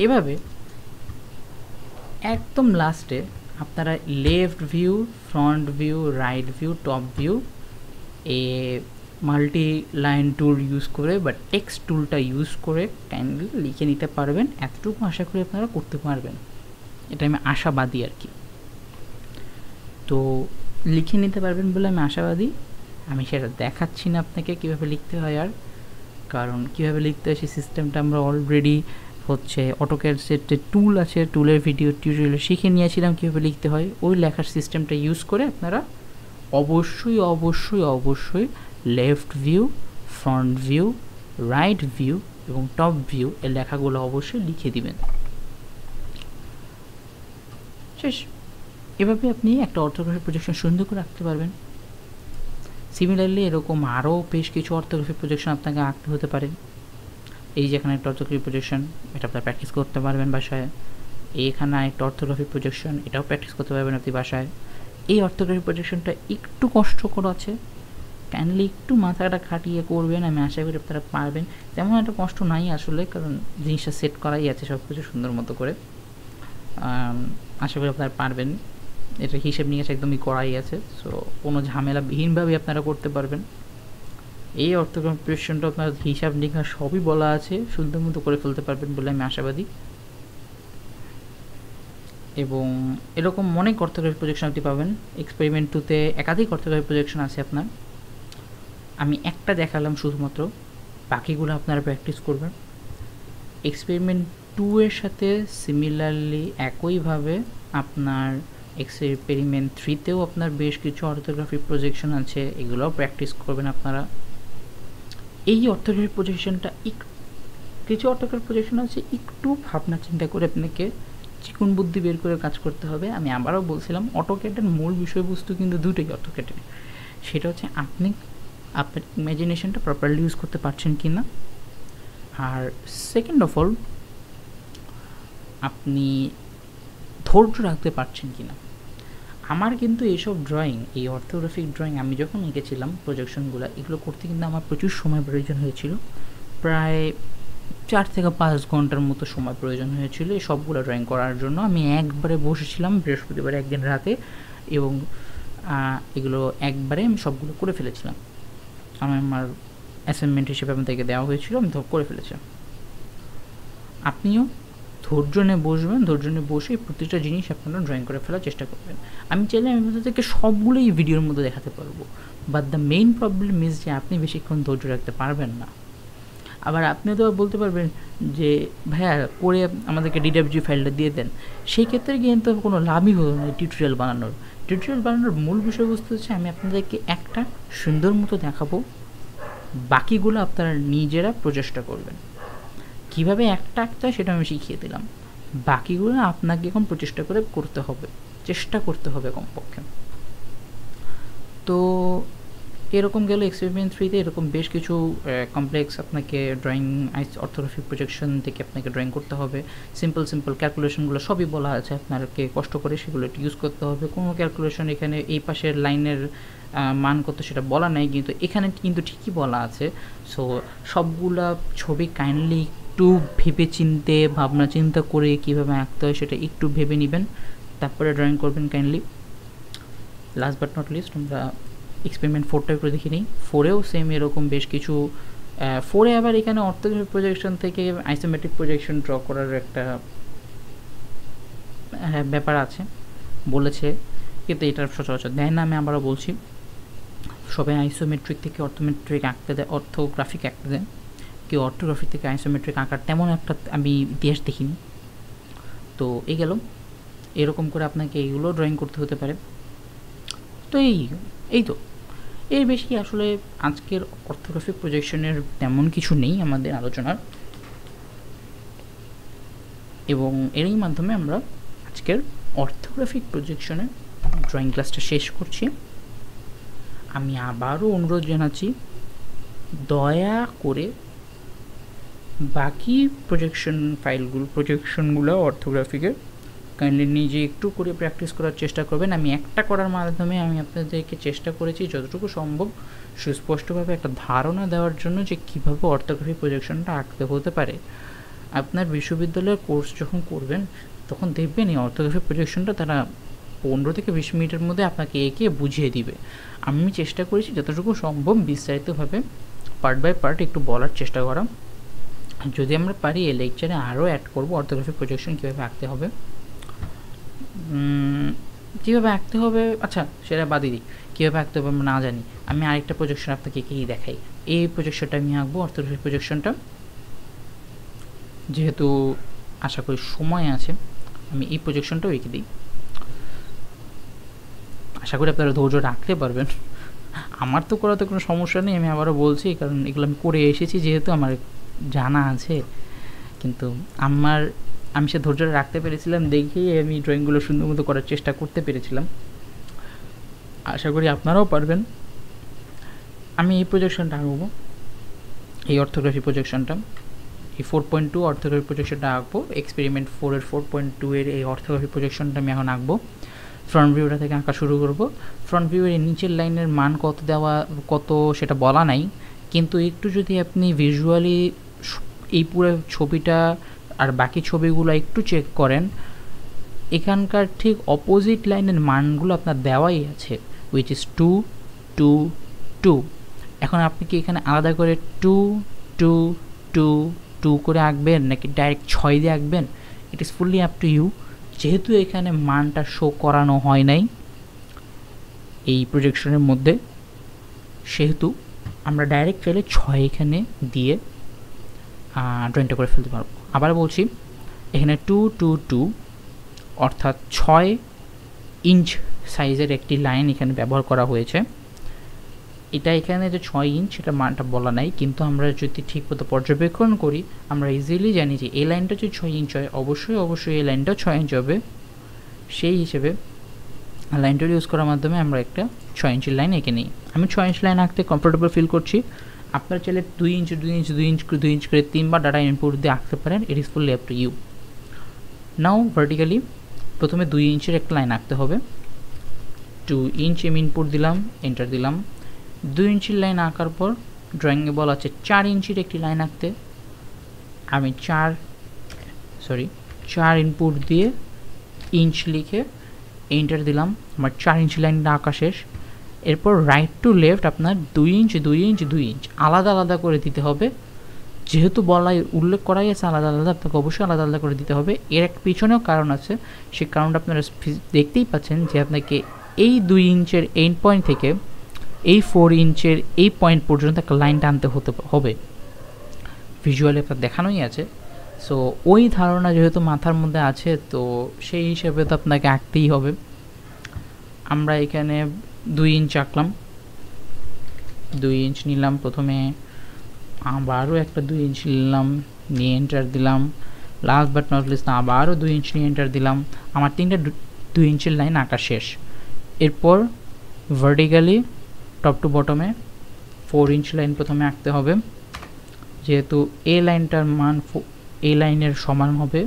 এভাবে একদম লাস্টে আপনারা left view front view right view top view a multi line tool use করে বা টেক্সট টুলটা ইউজ করে কাইন্ডলি লিখে নিতে পারবেন। এতটুকু আশা করি আপনারা করতে পারবেন। এটা আমি আশাবাদী আর কি। তো লিখে নিতে পারবেন বলে আমি আশাবাদী। আমি সেটা দেখাচ্ছি না আপনাকে কীভাবে লিখতে হয় আর। কারণ কীভাবে লিখতে হয় সেই সিস্টেমটা আমরা অলরেডি হচ্ছে অটোক্যাড সেটে টুল আছে টুলের ভিডিও টিউটোরিয়াল শিখে নিয়েছিলাম কীভাবে লিখতে হয়। ওই লেখার সিস্টেমটা ইউজ করে আপনারা অবশ্যই অবশ্যই অবশ্যই left view front view right view এবং টপ ভিউ এর লেখাগুলো অবশ্যই লিখে দিবেন। শেষ। এভাবে আপনি একটা অর্থোগ্রাফি প্রজেকশন সুন্দর করে আঁকতে পারবেন। সিমিলারলি এরকম আরও বেশ কিছু অর্থোগ্রাফি প্রজেকশন আপনাকে আঁকতে হতে পারে। এই যে এখানে একটা অর্থোগ্রাফি প্রজেকশন এটা আপনার প্র্যাকটিস করতে পারবেন বাসায়। এইখানে একটা অর্থোগ্রাফি প্রজেকশন এটাও প্র্যাকটিস করতে পারবেন আপনি বাসায়। এই অর্থোগ্রাফি প্রজেকশনটা একটু কষ্টকর আছে। কাইন্ডলি একটু মাথাটা খাটিয়ে করবেন, আমি আশা করি আপনারা পারবেন। তেমন একটা কষ্ট নাই আসলে, কারণ জিনিসটা সেট করাই আছে সব কিছু সুন্দর মতো করে। আশা করি আপনারা পারবেন। এটা হিসেব নিকাশ একদমই করাই আছে। সো কোনো ঝামেলাবিহীনভাবে আপনারা করতে পারবেন। এই অর্থকম্পিটিশনটা আপনার হিসাব নিকাশ সবই বলা আছে। সুন্দর মতো করে ফেলতে পারবেন বলে আমি আশাবাদী। এবং এরকম অনেক অর্থগ্রাফি প্রজেকশন আপনি পাবেন। এক্সপেরিমেন্ট টুতে একাধিক অর্থগ্রাফি প্রজেকশন আছে আপনার। আমি একটা দেখালাম শুধুমাত্র। বাকিগুলো আপনারা প্র্যাকটিস করবেন। এক্সপেরিমেন্ট টু এর সাথে সিমিলারলি একইভাবে আপনার এক্সপেরিমেন্ট থ্রিতেও আপনার বেশ কিছু অর্থোগ্রাফি প্রজেকশন আছে, এগুলোও প্র্যাকটিস করবেন আপনারা। এই অর্থোগ্রাফি প্রজেকশনটা কিছু অর্থোগ্রাফি প্রজেকশন আছে, একটু ভাবনা চিন্তা করে আপনাকে চিকুন বুদ্ধি বের করে কাজ করতে হবে। আমি আবারও বলছিলাম অটোক্যাটের মূল বিষয়বস্তু কিন্তু দুটোই অটোক্যাটের সেটা হচ্ছে আপনি, আপনার ইমাজিনেশনটা প্রপারলি ইউজ করতে পারছেন কি না আর সেকেন্ড অফ অল আপনি ধৈর্য রাখতে পারছেন কি না আমার কিন্তু এইসব ড্রয়িং এই অর্থোগ্রাফিক ড্রয়িং আমি যখন এঁকেছিলাম প্রজেকশনগুলো এগুলো করতে কিন্তু আমার প্রচুর সময় প্রয়োজন হয়েছিল। প্রায় চার থেকে পাঁচ ঘণ্টার মতো সময় প্রয়োজন হয়েছিল এই সবগুলো ড্রয়িং করার জন্য। আমি একবারে বসেছিলাম বৃহস্পতিবার একদিন রাতে এবং এগুলো একবারে আমি সবগুলো করে ফেলেছিলাম। আমি আমার অ্যাসাইনমেন্ট হিসেবে আপনাদেরকে দেওয়া হয়েছিল, আমি তো করে ফেলেছিলাম। আপনিও? ধৈর্য নিয়ে বসবেন, ধৈর্য নিয়ে বসে প্রতিটা জিনিস আপনারা ড্রয়িং করে ফেলার চেষ্টা করবেন। আমি চাইলে আমি আপনাদেরকে সবগুলোই ভিডিওর মধ্যে দেখাতে পারব। But the main problem is যে আপনি বেশিক্ষণ ধৈর্য রাখতে পারবেন না। আবার আপনি তো বলতে পারবেন যে, ভাইয়া, করে আমাদেরকে ডিডাব্লিউ ফাইলটা দিয়ে দেন। সেই ক্ষেত্রে কিন্তু কোনো লাভই হলো না টিউটোরিয়াল বানানোর। টিউটোরিয়াল বানানোর মূল বিষয়বস্তু হচ্ছে আমি আপনাদেরকে একটা সুন্দর মতো দেখাবো। বাকিগুলো আপনারা নিজেরা প্রচেষ্টা করবেন। কীভাবে একটা একটা সেটা আমি শিখিয়ে দিলাম। বাকিগুলো আপনাকে এখন প্রচেষ্টা করে করতে হবে। চেষ্টা করতে হবে কমপক্ষে। তো এরকম গেলে এক্সপেরিমেন্ট থ্রিতে এরকম বেশ কিছু কমপ্লেক্স আপনাকে ড্রয়িং আইস অর্থোগ্রাফিক প্রজেকশন থেকে আপনাকে ড্রয়িং করতে হবে। সিম্পল সিম্পল ক্যালকুলেশনগুলো সবই বলা আছে। আপনাকে কষ্ট করে সেগুলো একটু ইউজ করতে হবে। কোনো ক্যালকুলেশন এখানে এই পাশের লাইনের মান কত সেটা বলা নেই, কিন্তু এখানে কিন্তু ঠিকই বলা আছে। সো সবগুলা ছবি কাইন্ডলি একটু ভেবে চিনতে ভাবনা চিন্তা করে কীভাবে আঁকতে হয় সেটা একটু ভেবে নেবেন। তারপরে ড্রয়িং করবেন kindly last but not least আমরা এক্সপেরিমেন্ট ফোরটা একটু দেখি নিই। ফোরেও সেম এরকম বেশ কিছু ফোরে আবার এখানে অর্থোগ্রাফিক প্রজেকশন থেকে আইসোমেট্রিক প্রজেকশন ড্র করার একটা ব্যাপার আছে, বলেছে। কিন্তু এটা সচরাচর দেয় না, আমি আবারও বলছি। সবাই আইসোমেট্রিক থেকে অর্থোমেট্রিক আঁকতে দেয় অর্থোগ্রাফিক আঁকতে দেয়। কেউ অর্থোগ্রাফিক থেকে আইসোমেট্রিক আঁকার তেমন একটা আমি ইতিহাস দেখিনি। তো এই গেল। এরকম করে আপনাকে এইগুলো ড্রয়িং করতে হতে পারে। তো এই এই তো। এর বেশি আসলে আজকের অর্থোগ্রাফিক প্রজেকশনের তেমন কিছু নেই আমাদের আলোচনার। এবং এরই মাধ্যমে আমরা আজকের অর্থোগ্রাফিক প্রজেকশনের ড্রয়িং ক্লাসটা শেষ করছি। আমি আবারও অনুরোধ জানাচ্ছি, দয়া করে বাকি প্রজেকশন ফাইলগুলো প্রজেকশনগুলো অর্থোগ্রাফিকের কাইন্ডলি নিজে একটু করে প্র্যাকটিস করার চেষ্টা করবেন। আমি একটা করার মাধ্যমে আমি আপনাদেরকে চেষ্টা করেছি যতটুকু সম্ভব সুস্পষ্টভাবে একটা ধারণা দেওয়ার জন্য যে কীভাবে অর্থোগ্রাফি প্রজেকশনটা আঁকতে হতে পারে। আপনার বিশ্ববিদ্যালয়ের কোর্স যখন করবেন, তখন দেখবেন এই অর্থোগ্রাফি প্রজেকশনটা তারা পনেরো থেকে বিশ মিনিটের মধ্যে আপনাকে এঁকে বুঝিয়ে দিবে। আমি চেষ্টা করেছি যতটুকু সম্ভব বিস্তারিতভাবে পার্ট বাই পার্ট একটু বলার চেষ্টা করা যদি আমরা পারি, এই লেকচারে আরও অ্যাড করব অর্থোগ্রাফি প্রজেকশন কীভাবে আঁকতে হবে? কীভাবে আঁকতে হবে? আচ্ছা সেটা বাদই দিই। কীভাবে আঁকতে হবে আমরা না জানি। আমি আরেকটা প্রজেকশন আপনাকে কি দেখাই? এই প্রজেকশনটা আমি আঁকবো অর্থোগ্রাফি প্রজেকশনটা যেহেতু আশা করি সময় আছে, আমি এই প্রজেকশনটাও এঁকে দিই। আশা করি আপনারা ধৈর্য রাখতে পারবেন। আমার তো করাতে কোনো সমস্যা নেই, আমি আবারও বলছি, কারণ এগুলো আমি করে এসেছি, যেহেতু আমার জানা আছে, কিন্তু আমার, আমি সে ধৈর্য রাখতে পেরেছিলাম দেখেই আমি ড্রয়িংগুলো সুন্দর মতো করার চেষ্টা করতে পেরেছিলাম। আশা করি আপনারাও পারবেন। আমি এই প্রজেকশনটা আঁকবো। এই অর্থোগ্রাফি প্রজেকশনটা এই ফোর পয়েন্ট টু অর্থোগ্রাফি প্রজেকশনটা আঁকবো। এক্সপেরিমেন্ট ফোরের ফোর পয়েন্ট টু এর এই অর্থোগ্রাফি প্রজেকশনটা আমি এখন আঁকবো। ফ্রন্ট ভিউটা থেকে আঁকা শুরু করব। ফ্রন্ট ভিউয়ের নিচের লাইনের মান কত দেওয়া, কত সেটা বলা নাই। কিন্তু একটু যদি আপনি ভিজুয়ালি এই পুরো ছবিটা আর বাকি ছবিগুলো একটু চেক করেন, এখানকার ঠিক অপোজিট লাইনের মানগুলো আপনার দেওয়াই আছে which is two two two এখন আপনি কি এখানে আলাদা করে টু টু টু টু করে আঁকবেন, নাকি ডাইরেক্ট ছয় দিয়ে আঁকবেন? It is fully up to you যেহেতু এখানে মানটা শো করানো হয় নাই, এই প্রজেকশনের মধ্যে, সেহেতু আমরা ডাইরেক্ট চাইলে ছয় এখানে দিয়ে ড্রয়িংটা করে ফেলতে পারব। আবার বলছি, এখানে টু টু টু অর্থাৎ ছয় ইঞ্চ সাইজের একটি লাইন এখানে ব্যবহার করা হয়েছে। এটা এখানে যে ছয় ইঞ্চ সেটা মানটা বলা নাই, কিন্তু আমরা যদি ঠিক মতো পর্যবেক্ষণ করি, আমরা ইজিলি জানি যে এই লাইনটা যদি ছয় ইঞ্চ হয়, অবশ্যই অবশ্যই এই লাইনটাও ছয় ইঞ্চ হবে। সেই হিসেবে লাইনটা ইউজ করার মাধ্যমে আমরা একটা ছয় ইঞ্চির লাইন এঁকে নিই। আমি ছয় ইঞ্চ লাইন আঁকতে কমফোর্টেবল ফিল করছি। আপনার চাইলে দুই ইঞ্চ দুই ইঞ্চ দুই ইঞ্চ দুই ইঞ্চ করে তিনবার ডাটা ইনপুট দিয়ে আঁকতে পারেন it is fully up to you now vertically প্রথমে দুই ইঞ্চের একটা লাইন আঁকতে হবে। টু ইঞ্চ এম ইনপুট দিলাম এন্টার দিলাম। দুই ইঞ্চির লাইন আঁকার পর ড্রয়িংয়ে বলা আছে চার ইঞ্চির একটি লাইন আঁকতে। আমি চার সরি চার ইনপুট দিয়ে ইঞ্চ লিখে এন্টার দিলাম। আমার চার ইঞ্চি লাইনটা আঁকা শেষ। এরপর রাইট টু লেফট আপনার দুই ইঞ্চ দুই ইঞ্চ দুই ইঞ্চ আলাদা আলাদা করে দিতে হবে। যেহেতু বলাই, উল্লেখ করাই আছে আলাদা আলাদা, আপনাকে অবশ্যই আলাদা আলাদা করে দিতে হবে। এর এক পিছনেও কারণ আছে সেই কারণটা আপনারা দেখতেই পাচ্ছেন যে আপনাকে এই দুই ইঞ্চের এইট পয়েন্ট থেকে এই ফোর ইঞ্চের এই পয়েন্ট পর্যন্ত একটা লাইন টানতে হতে হবে। ভিজুয়ালি আপনার দেখানোই আছে। সো ওই ধারণা যেহেতু মাথার মধ্যে আছে, তো সেই হিসেবে তো আপনাকে আঁকতেই হবে। আমরা এখানে দুই ইঞ্চ আঁকলাম। দুই ইঞ্চ নিলাম প্রথমে। আবারও একটা দুই ইঞ্চ নিলাম, নিয়ে এন্টার দিলাম। লাস্ট বাট নট লিস্ট আবারও দুই ইঞ্চ নিয়ে এন্টার দিলাম। আমার তিনটা দুই ইঞ্চের লাইন আঁকা শেষ। এরপর ভার্টিক্যালি টপ টু বটমে ফোর ইঞ্চ লাইন প্রথমে আঁকতে হবে। যেহেতু এ লাইনটার মান এই লাইনের সমান হবে।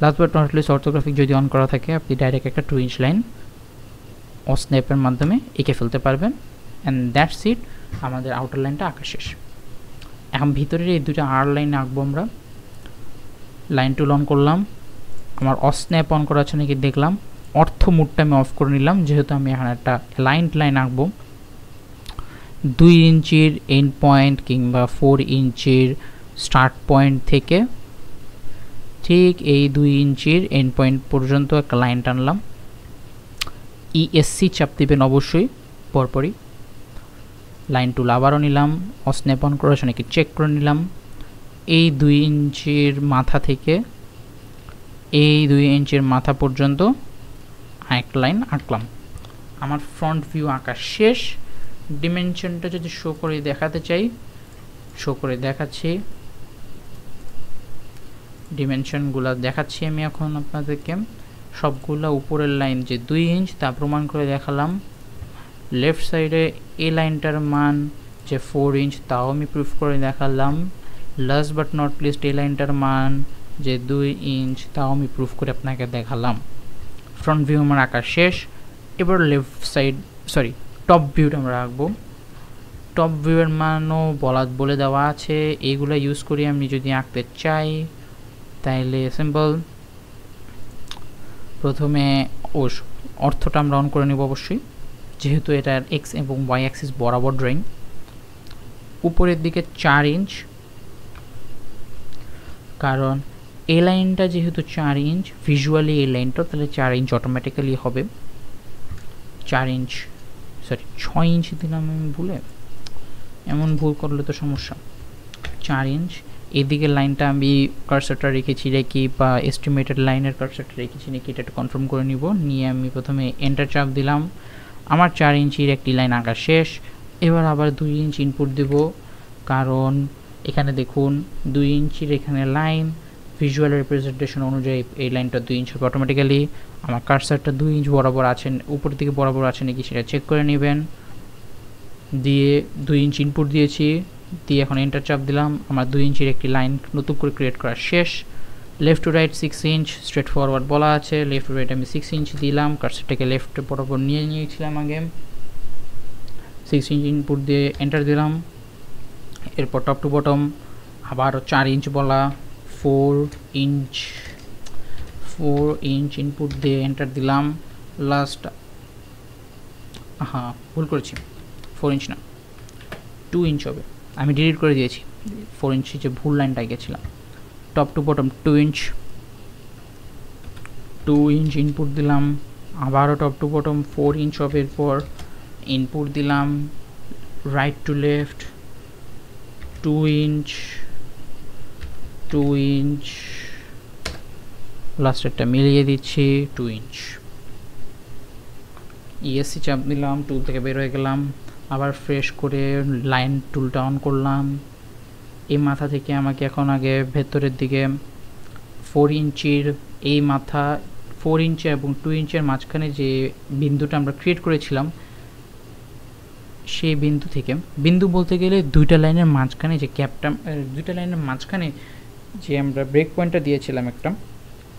Last but not least orthographic যদি অন করা থাকে, আপনি ডাইরেক্ট একটা টু ইঞ্চ লাইন স্ন্যাপের মাধ্যমে এঁকে ফেলতে পারবেন। অ্যান্ড দ্যাটস ইট আমাদের আউটার লাইনটা আঁকা শেষ। এখন ভিতরের এই দুটো আর লাইন আঁকবো আমরা। লাইন টুল অন করলাম। আমার অস্ন্যাপ অন করা আছে নাকি দেখলাম। অর্থ মুডটা আমি অফ করে নিলাম। যেহেতু আমি এখানে একটা লাইন লাইন আঁকবো। দুই ইঞ্চির এন্ড পয়েন্ট কিংবা ফোর ইঞ্চির স্টার্ট পয়েন্ট থেকে ঠিক এই দুই ইঞ্চির এন্ড পয়েন্ট পর্যন্ত একটা লাইন টানলাম। ইএসসি চাপ দেবেন অবশ্যই, পরপরই। লাইন টুল আবারও নিলাম অস্নেপ অন করে নাকি চেক করে নিলাম। এই দুই ইঞ্চির মাথা থেকে, এই দুই ইঞ্চির মাথা পর্যন্ত এক লাইন আঁকলাম। আমার ফ্রন্ট ভিউ আঁকা শেষ। ডিমেনশনটা যদি শো করে দেখাতে চাই শো করে দেখাচ্ছি। ডিমেনশনগুলো দেখাচ্ছি আমি এখন আপনাদেরকে। সবগুলো উপরের লাইন যে দুই ইঞ্চ তা প্রমাণ করে দেখালাম। লেফট সাইডে এই লাইনটার মান যে ফোর ইঞ্চ তাও আমি প্রুফ করে দেখালাম। লাস্ট বাট নট লিস্ট এই লাইনটার মান যে দুই ইঞ্চ তাও আমি প্রুফ করে আপনাকে দেখালাম। ফ্রন্ট ভিউ আমার আঁকা শেষ। এবার লেফট সাইড সরি টপ ভিউটা আমরা রাখব। টপ ভিউয়ের মানও বলা, বলে দেওয়া আছে। এইগুলো ইউজ করি আমি যদি আঁকতে চাই, তাইলে সিম্পল প্রথমে ও অর্থটা আমরা অন করে নেব অবশ্যই। যেহেতু এটার এক্স এবং ওয়াই অ্যাক্সিস বরাবর ড্রয়িং উপরের দিকে চার ইঞ্চ কারণ এই লাইনটা যেহেতু চার ইঞ্চ ভিজুয়ালি এই লাইনটা, তাহলে চার ইঞ্চ অটোমেটিক্যালি হবে। চার ইঞ্চ সরি ছয় ইঞ্চ দিলাম আমি ভুলে। এমন ভুল করলে তো সমস্যা। চার ইঞ্চ এদিকে লাইনটা আমি কারসারটা রেখেছি রেখে বা এস্টিমেটেড লাইনের কারসারটা রেখেছি নাকি এটা একটু কনফার্ম করে নিব। নিয়ে আমি প্রথমে এন্টার চাপ দিলাম। আমার চার ইঞ্চির একটি লাইন আঁকা শেষ। এবার আবার দুই ইঞ্চ ইনপুট দেব। কারণ এখানে দেখুন, দুই ইঞ্চির এখানে লাইন ভিজুয়াল রিপ্রেজেন্টেশন অনুযায়ী এই লাইনটা দুই ইঞ্চ হবে অটোমেটিক্যালি আমার কারসারটা দুই ইঞ্চ বরাবর আছেন উপর দিকে বরাবর আছে নাকি সেটা চেক করে নেবেন। দিয়ে দুই ইঞ্চ ইনপুট দিয়েছি। দিয়ে এখন এন্টার চাপ দিলাম। আমার দুই ইঞ্চির একটি লাইন নতুন করে ক্রিয়েট করা শেষ। Left to right six inch straight forward বলা আছে। লেফট টু রাইট আমি সিক্স ইঞ্চ দিলাম। কার্সারটাকে লেফট বরাবর নিয়ে নিয়েছিলাম আগে। সিক্স ইঞ্চ ইনপুট দিয়ে এন্টার দিলাম। এরপর টপ টু বটম আবার চার ইঞ্চ বলা। Four inch four inch input দিয়ে এন্টার দিলাম। লাস্ট হ্যাঁ ভুল করেছি। ফোর ইঞ্চ না টু ইঞ্চ হবে। আমি ডিলিট করে দিয়েছি। ফোর ইঞ্চি যে ভুল লাইনটা গেছিলাম। Top to bottom two inch two inch input দিলাম, আবারও top to bottom four inch হবে এরপর ইনপুট দিলাম right to left two inch two inch লাস্টেরটা মিলিয়ে দিচ্ছি টু ইঞ্চ ইএসসি চাপ দিলাম টুল থেকে বের হয়ে গেলাম। আবার ফ্রেশ করে লাইন টুল অন করলাম। এই মাথা থেকে আমাকে এখন আগে ভেতরের দিকে ফোর ইঞ্চির এই মাথা ফোর ইঞ্চি এবং টু ইঞ্চের মাঝখানে যে বিন্দুটা আমরা ক্রিয়েট করেছিলাম, সেই বিন্দু থেকে, বিন্দু বলতে গেলে দুইটা লাইনের মাঝখানে যে ক্যাপটা দুইটা লাইনের মাঝখানে যে আমরা ব্রেক পয়েন্টটা দিয়েছিলাম একটা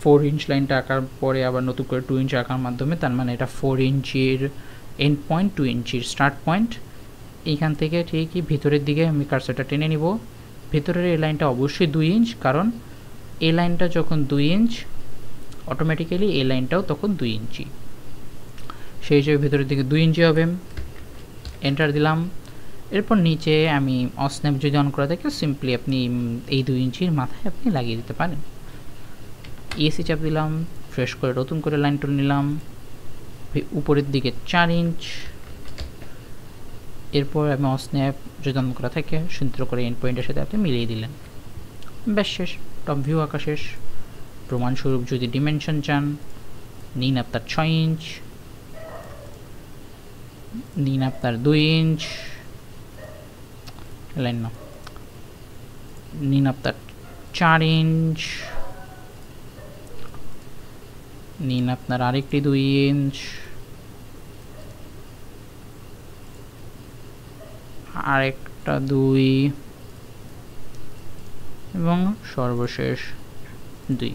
ফোর ইঞ্চ লাইনটা আঁকার পরে আবার নতুন করে টু ইঞ্চ আঁকার মাধ্যমে, তার মানে এটা ফোর ইঞ্চির এন্ড পয়েন্ট টু ইঞ্চির স্টার্ট পয়েন্ট এইখান থেকে ঠিকই ভিতরের দিকে আমি কারসারটা টেনে নিব। ভিতরের এই লাইনটা অবশ্যই দুই ইঞ্চ কারণ এই লাইনটা যখন দুই ইঞ্চ অটোমেটিক্যালি এই লাইনটাও তখন দুই ইঞ্চি সেই হিসেবে ভিতরের দিকে দুই ইঞ্চি হবে। এন্টার দিলাম। এরপর নিচে আমি অস্ন্যাপ যদি অন করা থাকে সিম্পলি আপনি এই দুই ইঞ্চির মাথায় আপনি লাগিয়ে দিতে পারেন। এসি চাপ দিলাম ফ্রেশ করে নতুন করে লাইন টুল নিলাম। উপরের দিকে চার ইঞ্চ। এরপর আমি অস্ন্যাপ যদি অন করা থাকে সুন্দর করে এন্ড পয়েন্টের সাথে আপনি মিলিয়ে দিলেন। ব্যাস শেষ টপ ভিউ আঁকা শেষ। প্রমাণস্বরূপ যদি ডিমেনশন চান, নিন আপনার ছয় ইঞ্চ। নিন আপনার দুই ইঞ্চ। লাইন না নিন আপনার চার ইঞ্চ। নিন আপনার আরেকটি দুই ইঞ্চ আরেকটা দুই। এবং সর্বশেষ দুই।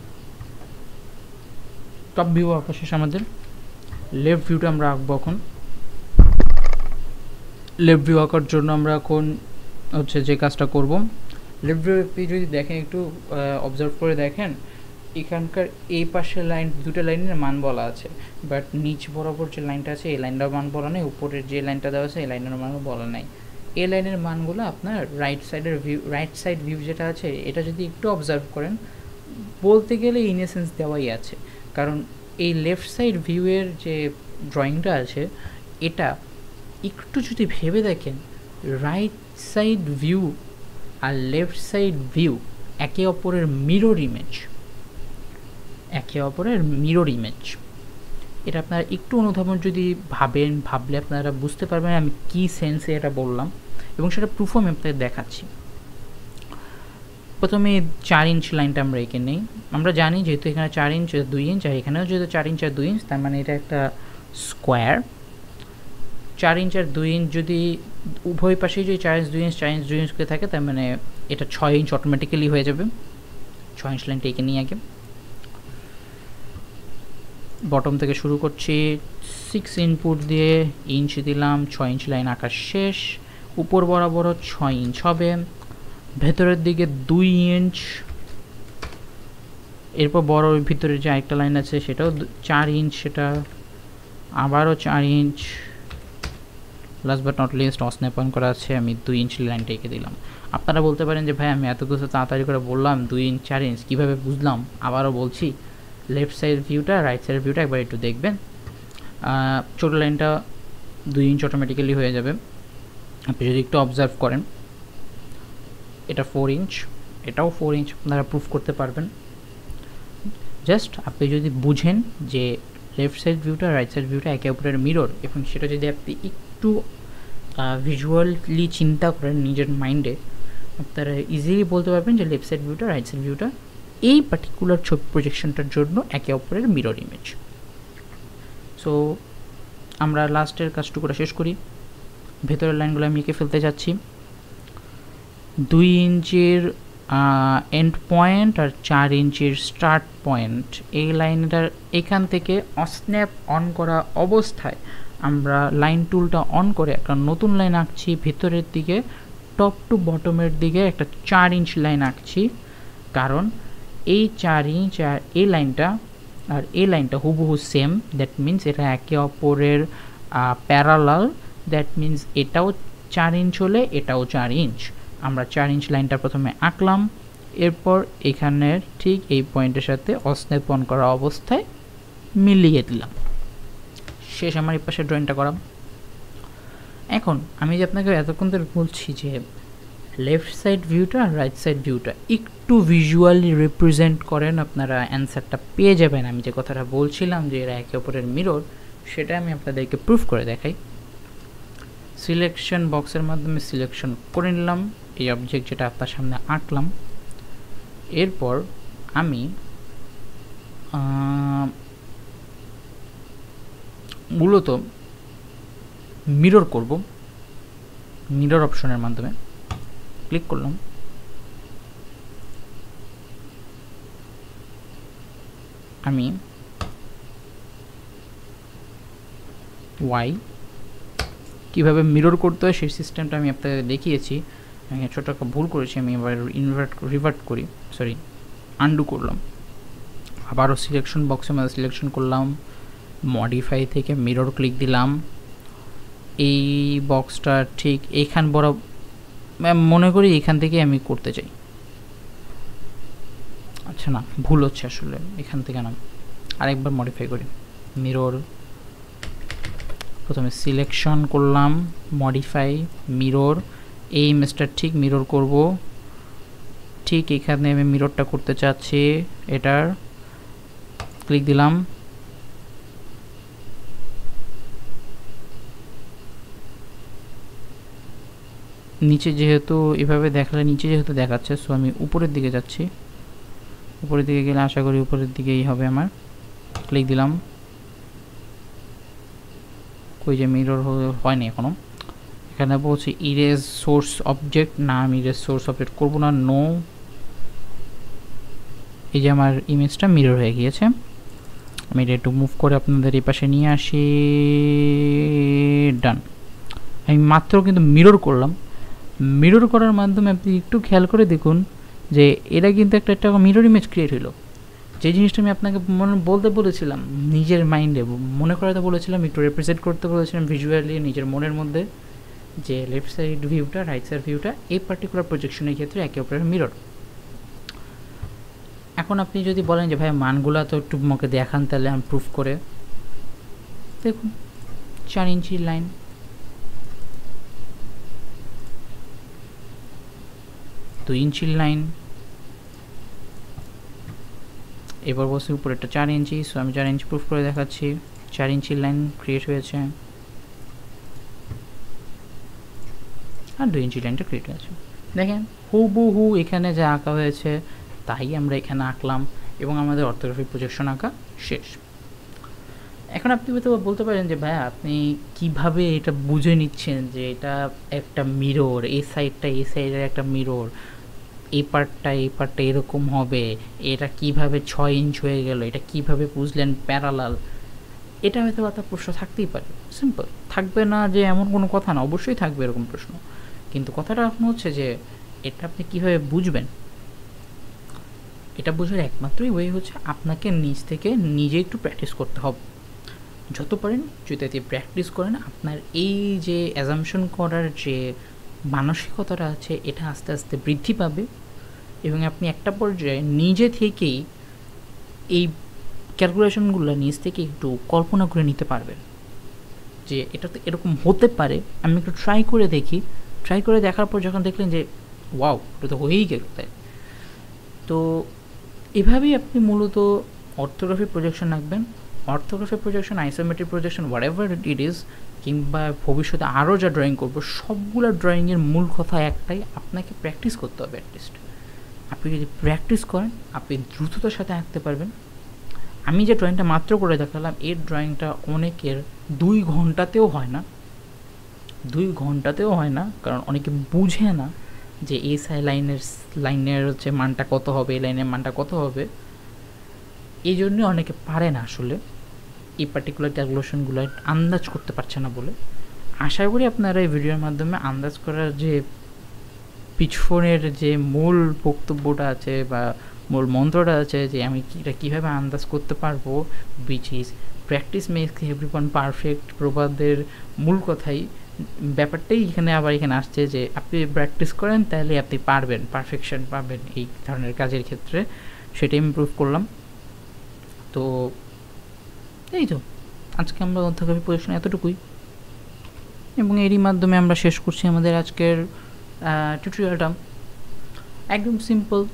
টপ ভিউ আঁকা শেষ আমাদের লেফট ভিউটা আমরা আঁকবো এখন। লেফট ভিউ আঁকার জন্য আমরা এখন হচ্ছে যে কাজটা করব। লেফট ভিউ যদি দেখেন একটু অবজার্ভ করে দেখেন এখানকার এই পাশের লাইন দুটো লাইনের মান বলা আছে। বাট নিচ বরাবর যে লাইনটা আছে, এই লাইনটার মান বলা নেই। উপরের যে লাইনটা দেওয়া আছে, এই লাইনের মানও বলা নাই। এই লাইনের মানগুলো আপনার রাইট সাইডের ভিউ রাইট সাইড ভিউ যেটা আছে, এটা যদি একটু অবজার্ভ করেন, বলতে গেলে ইনেসেন্স দেওয়াই আছে। কারণ এই লেফট সাইড ভিউয়ের যে ড্রয়িংটা আছে, এটা একটু যদি ভেবে দেখেন রাইট সাইড ভিউ আর লেফট সাইড ভিউ একে অপরের মিরর ইমেজ একে অপরের মিরর ইমেজ এটা আপনারা একটু অনুধাবন যদি ভাবেন, ভাবলে আপনারা বুঝতে পারবেন আমি কী সেন্সে এটা বললাম এবং সেটা প্রুফও আমি আপনাদের দেখাচ্ছি। প্রথমে চার ইঞ্চ লাইনটা আমরা এঁকে নেই। আমরা জানি যেহেতু এখানে চার ইঞ্চ দুই ইঞ্চ আর এখানেও যেহেতু চার ইঞ্চ আর দুই ইঞ্চ তার মানে এটা একটা স্কোয়ার চার ইঞ্চ আর দুই ইঞ্চ যদি উভয় পাশেই যদি চার ইঞ্চ দুই ইঞ্চ চার ইঞ্চ দুই ইঞ্চ করে থাকে, তার মানে এটা ছয় ইঞ্চ অটোমেটিক্যালি হয়ে যাবে। ছয় ইঞ্চ লাইনটা এঁকে নিয়ে আগে। বটম থেকে শুরু করছি সিক্স ইনপুট দিয়ে ইঞ্চ দিলাম, ছয় ইঞ্চ লাইন আঁকা শেষ, উপর বরাবরও ছয় ইঞ্চ হবে, ভেতরের দিকে দুই ইঞ্চ এরপর বড় ভিতরে যে আরেকটা লাইন আছে সেটাও চার ইঞ্চ সেটা আবারও চার inch last but not least osnap on করা আছে, আমি দুই ইঞ্চ লাইনটা এঁকে দিলাম। আপনারা বলতে পারেন যে, ভাই, আমি এত কিছু তাড়াতাড়ি করে বললাম দুই ইঞ্চ চার ইঞ্চ কীভাবে বুঝলাম? আবারও বলছি লেফট সাইড ভিউটা রাইট সাইড ভিউটা একবার একটু দেখবেন। ছোটো লাইনটা দুই ইঞ্চ অটোমেটিক্যালি হয়ে যাবে। আপনি যদি একটু অবজার্ভ করেন, এটা ফোর ইঞ্চ এটাও ফোর ইঞ্চ আপনারা প্রুফ করতে পারবেন। জাস্ট আপনি যদি বুঝেন যে লেফট সাইড ভিউটা রাইট সাইড ভিউটা একে অপরের মিরর এবং সেটা যদি আপনি একটু ভিজুয়ালি চিন্তা করেন নিজের মাইন্ডে আপনারা ইজিলি বলতে পারবেন যে লেফট সাইড ভিউটা রাইট সাইড ভিউটা এই পার্টিকুলার ছবি প্রজেকশনটার জন্য একে অপরের মিরর ইমেজ সো আমরা লাস্টের কাজটুকুটা শেষ করি। ভেতরের লাইনগুলো আমি এঁকে ফেলতে যাচ্ছি। দুই ইঞ্চির এন্ড পয়েন্ট আর চার ইঞ্চির স্টার্ট পয়েন্ট এই লাইনটার এখান থেকে অস্ন্যাপ অন করা অবস্থায় আমরা লাইন টুলটা অন করে একটা নতুন লাইন আঁকছি। ভেতরের দিকে টপ টু বটমের দিকে একটা চার ইঞ্চ লাইন আঁকছি। কারণ এই চার ইঞ্চ আর এই লাইনটা আর এই লাইনটা হুবহু সেম দ্যাট মিন্স এটা একে অপরের প্যারালাল দ্যাট মিন্স এটাও চার ইঞ্চ হলে এটাও চার ইঞ্চ। আমরা চার ইঞ্চ লাইনটা প্রথমে আঁকলাম, এরপর এখানের ঠিক এই পয়েন্টের সাথে অস্নেপন করা অবস্থায় মিলিয়ে দিলাম। শেষ আমার এই পাশে ড্রয়িংটা করা এখন আমি যে আপনাকে এতক্ষণ ধরে বলছি যে লেফট সাইড ভিউটা আর রাইট সাইড ভিউটা একটু ভিজুয়ালি রিপ্রেজেন্ট করেন, আপনারা অ্যান্সারটা পেয়ে যাবেন। আমি যে কথাটা বলছিলাম যে এরা একে অপরের মিরর সেটা আমি আপনাদেরকে প্রুফ করে দেখাই। সিলেকশন বক্সের মাধ্যমে সিলেকশন করে নিলাম, এই অবজেক্ট যেটা আপনার সামনে আঁকলাম। এরপর আমি মূলত মিরর করব। মিরর অপশনের মাধ্যমে ক্লিক করলাম। আমি ওয়াই কীভাবে মিরর করতে হয় সেই সিস্টেমটা আমি আপনাদের দেখিয়েছি। আমি ছোটো একটা ভুল করেছি, আমি এবার ইনভার্ট রিভার্ট করি। সরি আন্ডু করলাম। আবারও সিলেকশন বক্সের মধ্যে সিলেকশন করলাম। মডিফাই থেকে মিরর ক্লিক দিলাম। এই বক্সটা ঠিক এইখান বড় মনে করি এখান থেকে আমি করতে চাই। আচ্ছা না, ভুল হচ্ছে আসলে এখান থেকে না। আরেকবার মডিফাই করি। মিরর প্রথমে সিলেকশন করলাম মডিফাই মিরর এই ইমেজটা ঠিক মিরর করব। ঠিক এখানে আমি মিররটা করতে চাচ্ছি, এটার ক্লিক দিলাম। নিচে যেহেতু, এভাবে দেখালে নিচে যেহেতু দেখাচ্ছে সো আমি উপরের দিকে যাচ্ছি। উপরের দিকে গেলে আশা করি উপরের দিকেই হবে আমার। ক্লিক দিলাম। ওই যে মিরর হয়নি এখনও এখানে বলছি ইরেজ সোর্স অবজেক্ট না, আমি ইরেজ সোর্স অবজেক্ট করব না। নো এই যে আমার ইমেজটা মিরর হয়ে গিয়েছে। আমি এটা একটু মুভ করে আপনাদের এই পাশে নিয়ে আসি। ডান আমি মাত্র কিন্তু মিরর করলাম। মিরর করার মাধ্যমে আপনি একটু খেয়াল করে দেখুন। যে এটা কিন্তু একটা একটা মিরর ইমেজ ক্রিয়েট হলো যে জিনিসটা আমি আপনাকে মনে, বলতে বলেছিলাম, নিজের মাইন্ডে মনে করাতে বলেছিলাম, একটু রিপ্রেজেন্ট করতে বলেছিলাম ভিজুয়ালি নিজের মনের মধ্যে, যে লেফট সাইড ভিউটা রাইট সাইড ভিউটা এই পার্টিকুলার প্রজেকশনের ক্ষেত্রে একে অপরের মিরর এখন আপনি যদি বলেন যে, ভাই, মানগুলো তো একটু আমাকে দেখান, তাহলে আমি প্রুফ করে। দেখুন, চার ইঞ্চি লাইন দুই ইঞ্চির লাইন। এবার বসে উপরে একটা চার ইঞ্চি সো আমি চার ইঞ্চি প্রুফ করে দেখাচ্ছি। চার ইঞ্চির লাইন ক্রিয়েট হয়েছে। আর দুই ইঞ্চি লাইনটা ক্রিয়েট হয়েছে। দেখেন, হুবহু এখানে যা আঁকা হয়েছে, তাই আমরা এখানে আঁকলাম এবং আমাদের অর্থোগ্রাফিক প্রজেকশন আঁকা শেষ। এখন আপনি হয়তো বলতে পারেন যে, ভাইয়া, আপনি কীভাবে এটা বুঝে নিচ্ছেন যে এটা একটা মিরর এই সাইডটা এই সাইডের একটা মিরর এই পার্টটা এই পার্টটা এরকম হবে, এটা কীভাবে ছয় ইঞ্চ হয়ে গেল, এটা কীভাবে বুঝলেন প্যারালাল এটা হয়তো আপনার প্রশ্ন থাকতেই পারে। সিম্পল থাকবে না যে এমন কোনো কথা না, অবশ্যই থাকবে এরকম প্রশ্ন। কিন্তু কথাটা এখন হচ্ছে যে, এটা আপনি কীভাবে বুঝবেন? এটা বোঝার একমাত্রই ওয়ে হচ্ছে আপনাকে নিজ থেকে নিজে একটু প্র্যাকটিস করতে হবে। যত পারেন, যদি প্র্যাকটিস করেন, আপনার এই যে অ্যাজামশন করার যে মানসিকতাটা আছে, এটা আস্তে আস্তে বৃদ্ধি পাবে এবং আপনি একটা পর্যায়ে নিজে থেকেই এই ক্যালকুলেশনগুলো নিজ থেকে একটু কল্পনা করে নিতে পারবেন যে এটা তো এরকম হতে পারে। আমি একটু ট্রাই করে দেখি। ট্রাই করে দেখার পর যখন দেখলেন যে ওয়াও এটা তো হয়েই গেল। তাই। তো এভাবেই আপনি মূলত অর্থোগ্রাফি প্রজেকশন রাখবেন orthography projection isometric projection whatever it is কিংবা ভবিষ্যতে আরও যা ড্রয়িং করব, সবগুলো ড্রয়িংয়ের মূল কথা একটাই, আপনাকে প্র্যাকটিস করতে হবে অ্যাটলিস্ট আপনি যদি প্র্যাকটিস করেন, আপনি দ্রুততার সাথে আঁকতে পারবেন। আমি যে ড্রয়িংটা মাত্র করে দেখালাম, এর ড্রয়িংটা অনেকের দুই ঘন্টাতেও হয় না। দুই ঘন্টাতেও হয় না, কারণ অনেকে বুঝে না যে এই সাই লাইনের লাইনের হচ্ছে মানটা কত হবে, এই লাইনের মানটা কত হবে। এই জন্য অনেকে পারে না আসলে। এই পার্টিকুলার ক্যালকুলেশনগুলো আন্দাজ করতে পারছে না বলে। আশা করি আপনারা এই ভিডিওর মাধ্যমে আন্দাজ করার যে পিছনের যে মূল বক্তব্যটা আছে বা মূল মন্ত্রটা আছে যে আমি এটা কীভাবে আন্দাজ করতে পারব which is practice makes every one perfect প্রবাদের মূল কথাই। ব্যাপারটাই এখানে আবার এখানে আসছে যে আপনি প্র্যাকটিস করেন তাহলে আপনি পারবেন পারফেকশন পাবেন এই ধরনের কাজের ক্ষেত্রে। সেটাই ইম্প্রুভ করলাম। তো এই তো, আজকে আমরা অধ্যাপক পজিশন এতটুকুই। এবং এরই মাধ্যমে আমরা শেষ করছি আমাদের আজকের টিউটোরিয়ালটা একদম সিম্পল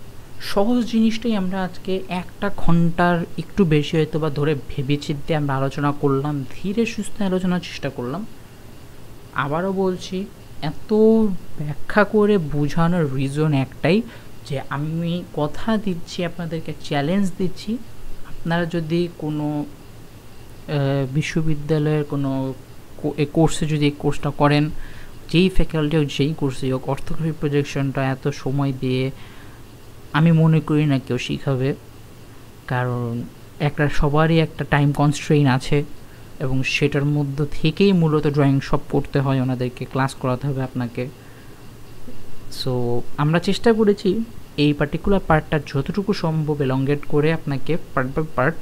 সহজ জিনিসটাই আমরা আজকে একটা ঘণ্টার একটু বেশি হয়তো বা ধরে ভেবেচিন্তে আমরা আলোচনা করলাম, ধীরে সুস্থে আলোচনার চেষ্টা করলাম। আবারও বলছি, এত ব্যাখ্যা করে বোঝানোর রিজন একটাই যে আমি কথা দিচ্ছি, আপনাদেরকে চ্যালেঞ্জ দিচ্ছি। আপনারা যদি কোনো বিশ্ববিদ্যালয়ের কোনো কোর্সে যদি এই কোর্সটা করেন, যেই ফ্যাকাল্টি হোক, যেই কোর্সে হোক অর্থোগ্রাফি প্রজেকশনটা এত সময় দিয়ে আমি মনে করি না কেউ শিখাবে। কারণ একটা, সবারই একটা টাইম কনস্ট্রেইন আছে এবং সেটার মধ্য থেকেই মূলত ড্রয়িং সব করতে হয়, ওনাদেরকে ক্লাস করাতে হবে আপনাকে। সো আমরা চেষ্টা করেছি এই পার্টিকুলার পার্টটা যতটুকু সম্ভব এলঙ্গেট করে আপনাকে part by part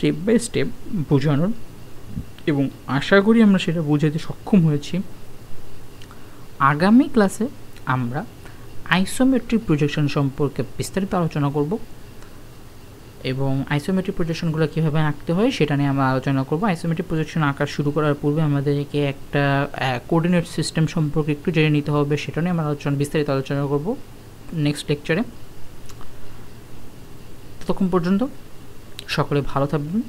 step by step বোঝানোর এবং আশা করি আমরা সেটা বোঝাতে সক্ষম হয়েছি। আগামী ক্লাসে আমরা আইসোমেট্রিক প্রজেকশন সম্পর্কে বিস্তারিত আলোচনা করব এবং আইসোমেট্রিক প্রজেকশনগুলো কীভাবে আঁকতে হয় সেটা নিয়ে আমরা আলোচনা করব। আইসোমেট্রিক প্রজেকশন আঁকা শুরু করার পূর্বে আমাদেরকে একটা কোঅর্ডিনেট সিস্টেম সম্পর্কে একটু জেনে নিতে হবে, সেটা নিয়ে আমরা আলোচনা, বিস্তারিত আলোচনা করব নেক্সট লেকচারে ততক্ষণ পর্যন্ত সকলে ভালো থাকবেন,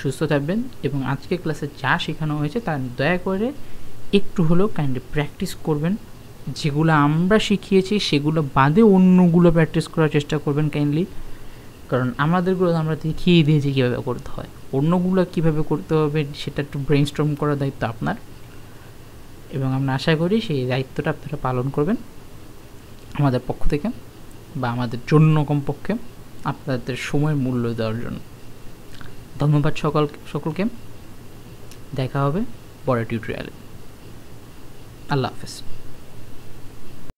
সুস্থ থাকবেন এবং আজকে ক্লাসে যা শেখানো হয়েছে তা দয়া করে একটু হলেও কাইন্ডলি প্র্যাকটিস করবেন। যেগুলো আমরা শিখিয়েছি, সেগুলো বাদে অন্যগুলো প্র্যাকটিস করার চেষ্টা করবেন কাইন্ডলি কারণ আমাদেরগুলো আমরা দেখিয়ে দিয়েছি কীভাবে করতে হয়। অন্যগুলো কীভাবে করতে হবে সেটা একটু ব্রেন স্ট্রম করার দায়িত্ব আপনার। এবং আমরা আশা করি সেই দায়িত্বটা আপনারা পালন করবেন। আমাদের পক্ষ থেকে বা আমাদের জন্য কমপক্ষে আপনাদের সময়ের মূল্য দেওয়ার জন্য। ধন্যবাদ সকল সকলকে। দেখা হবে পরের টিউটোরিয়ালে আল্লাহ হাফেজ।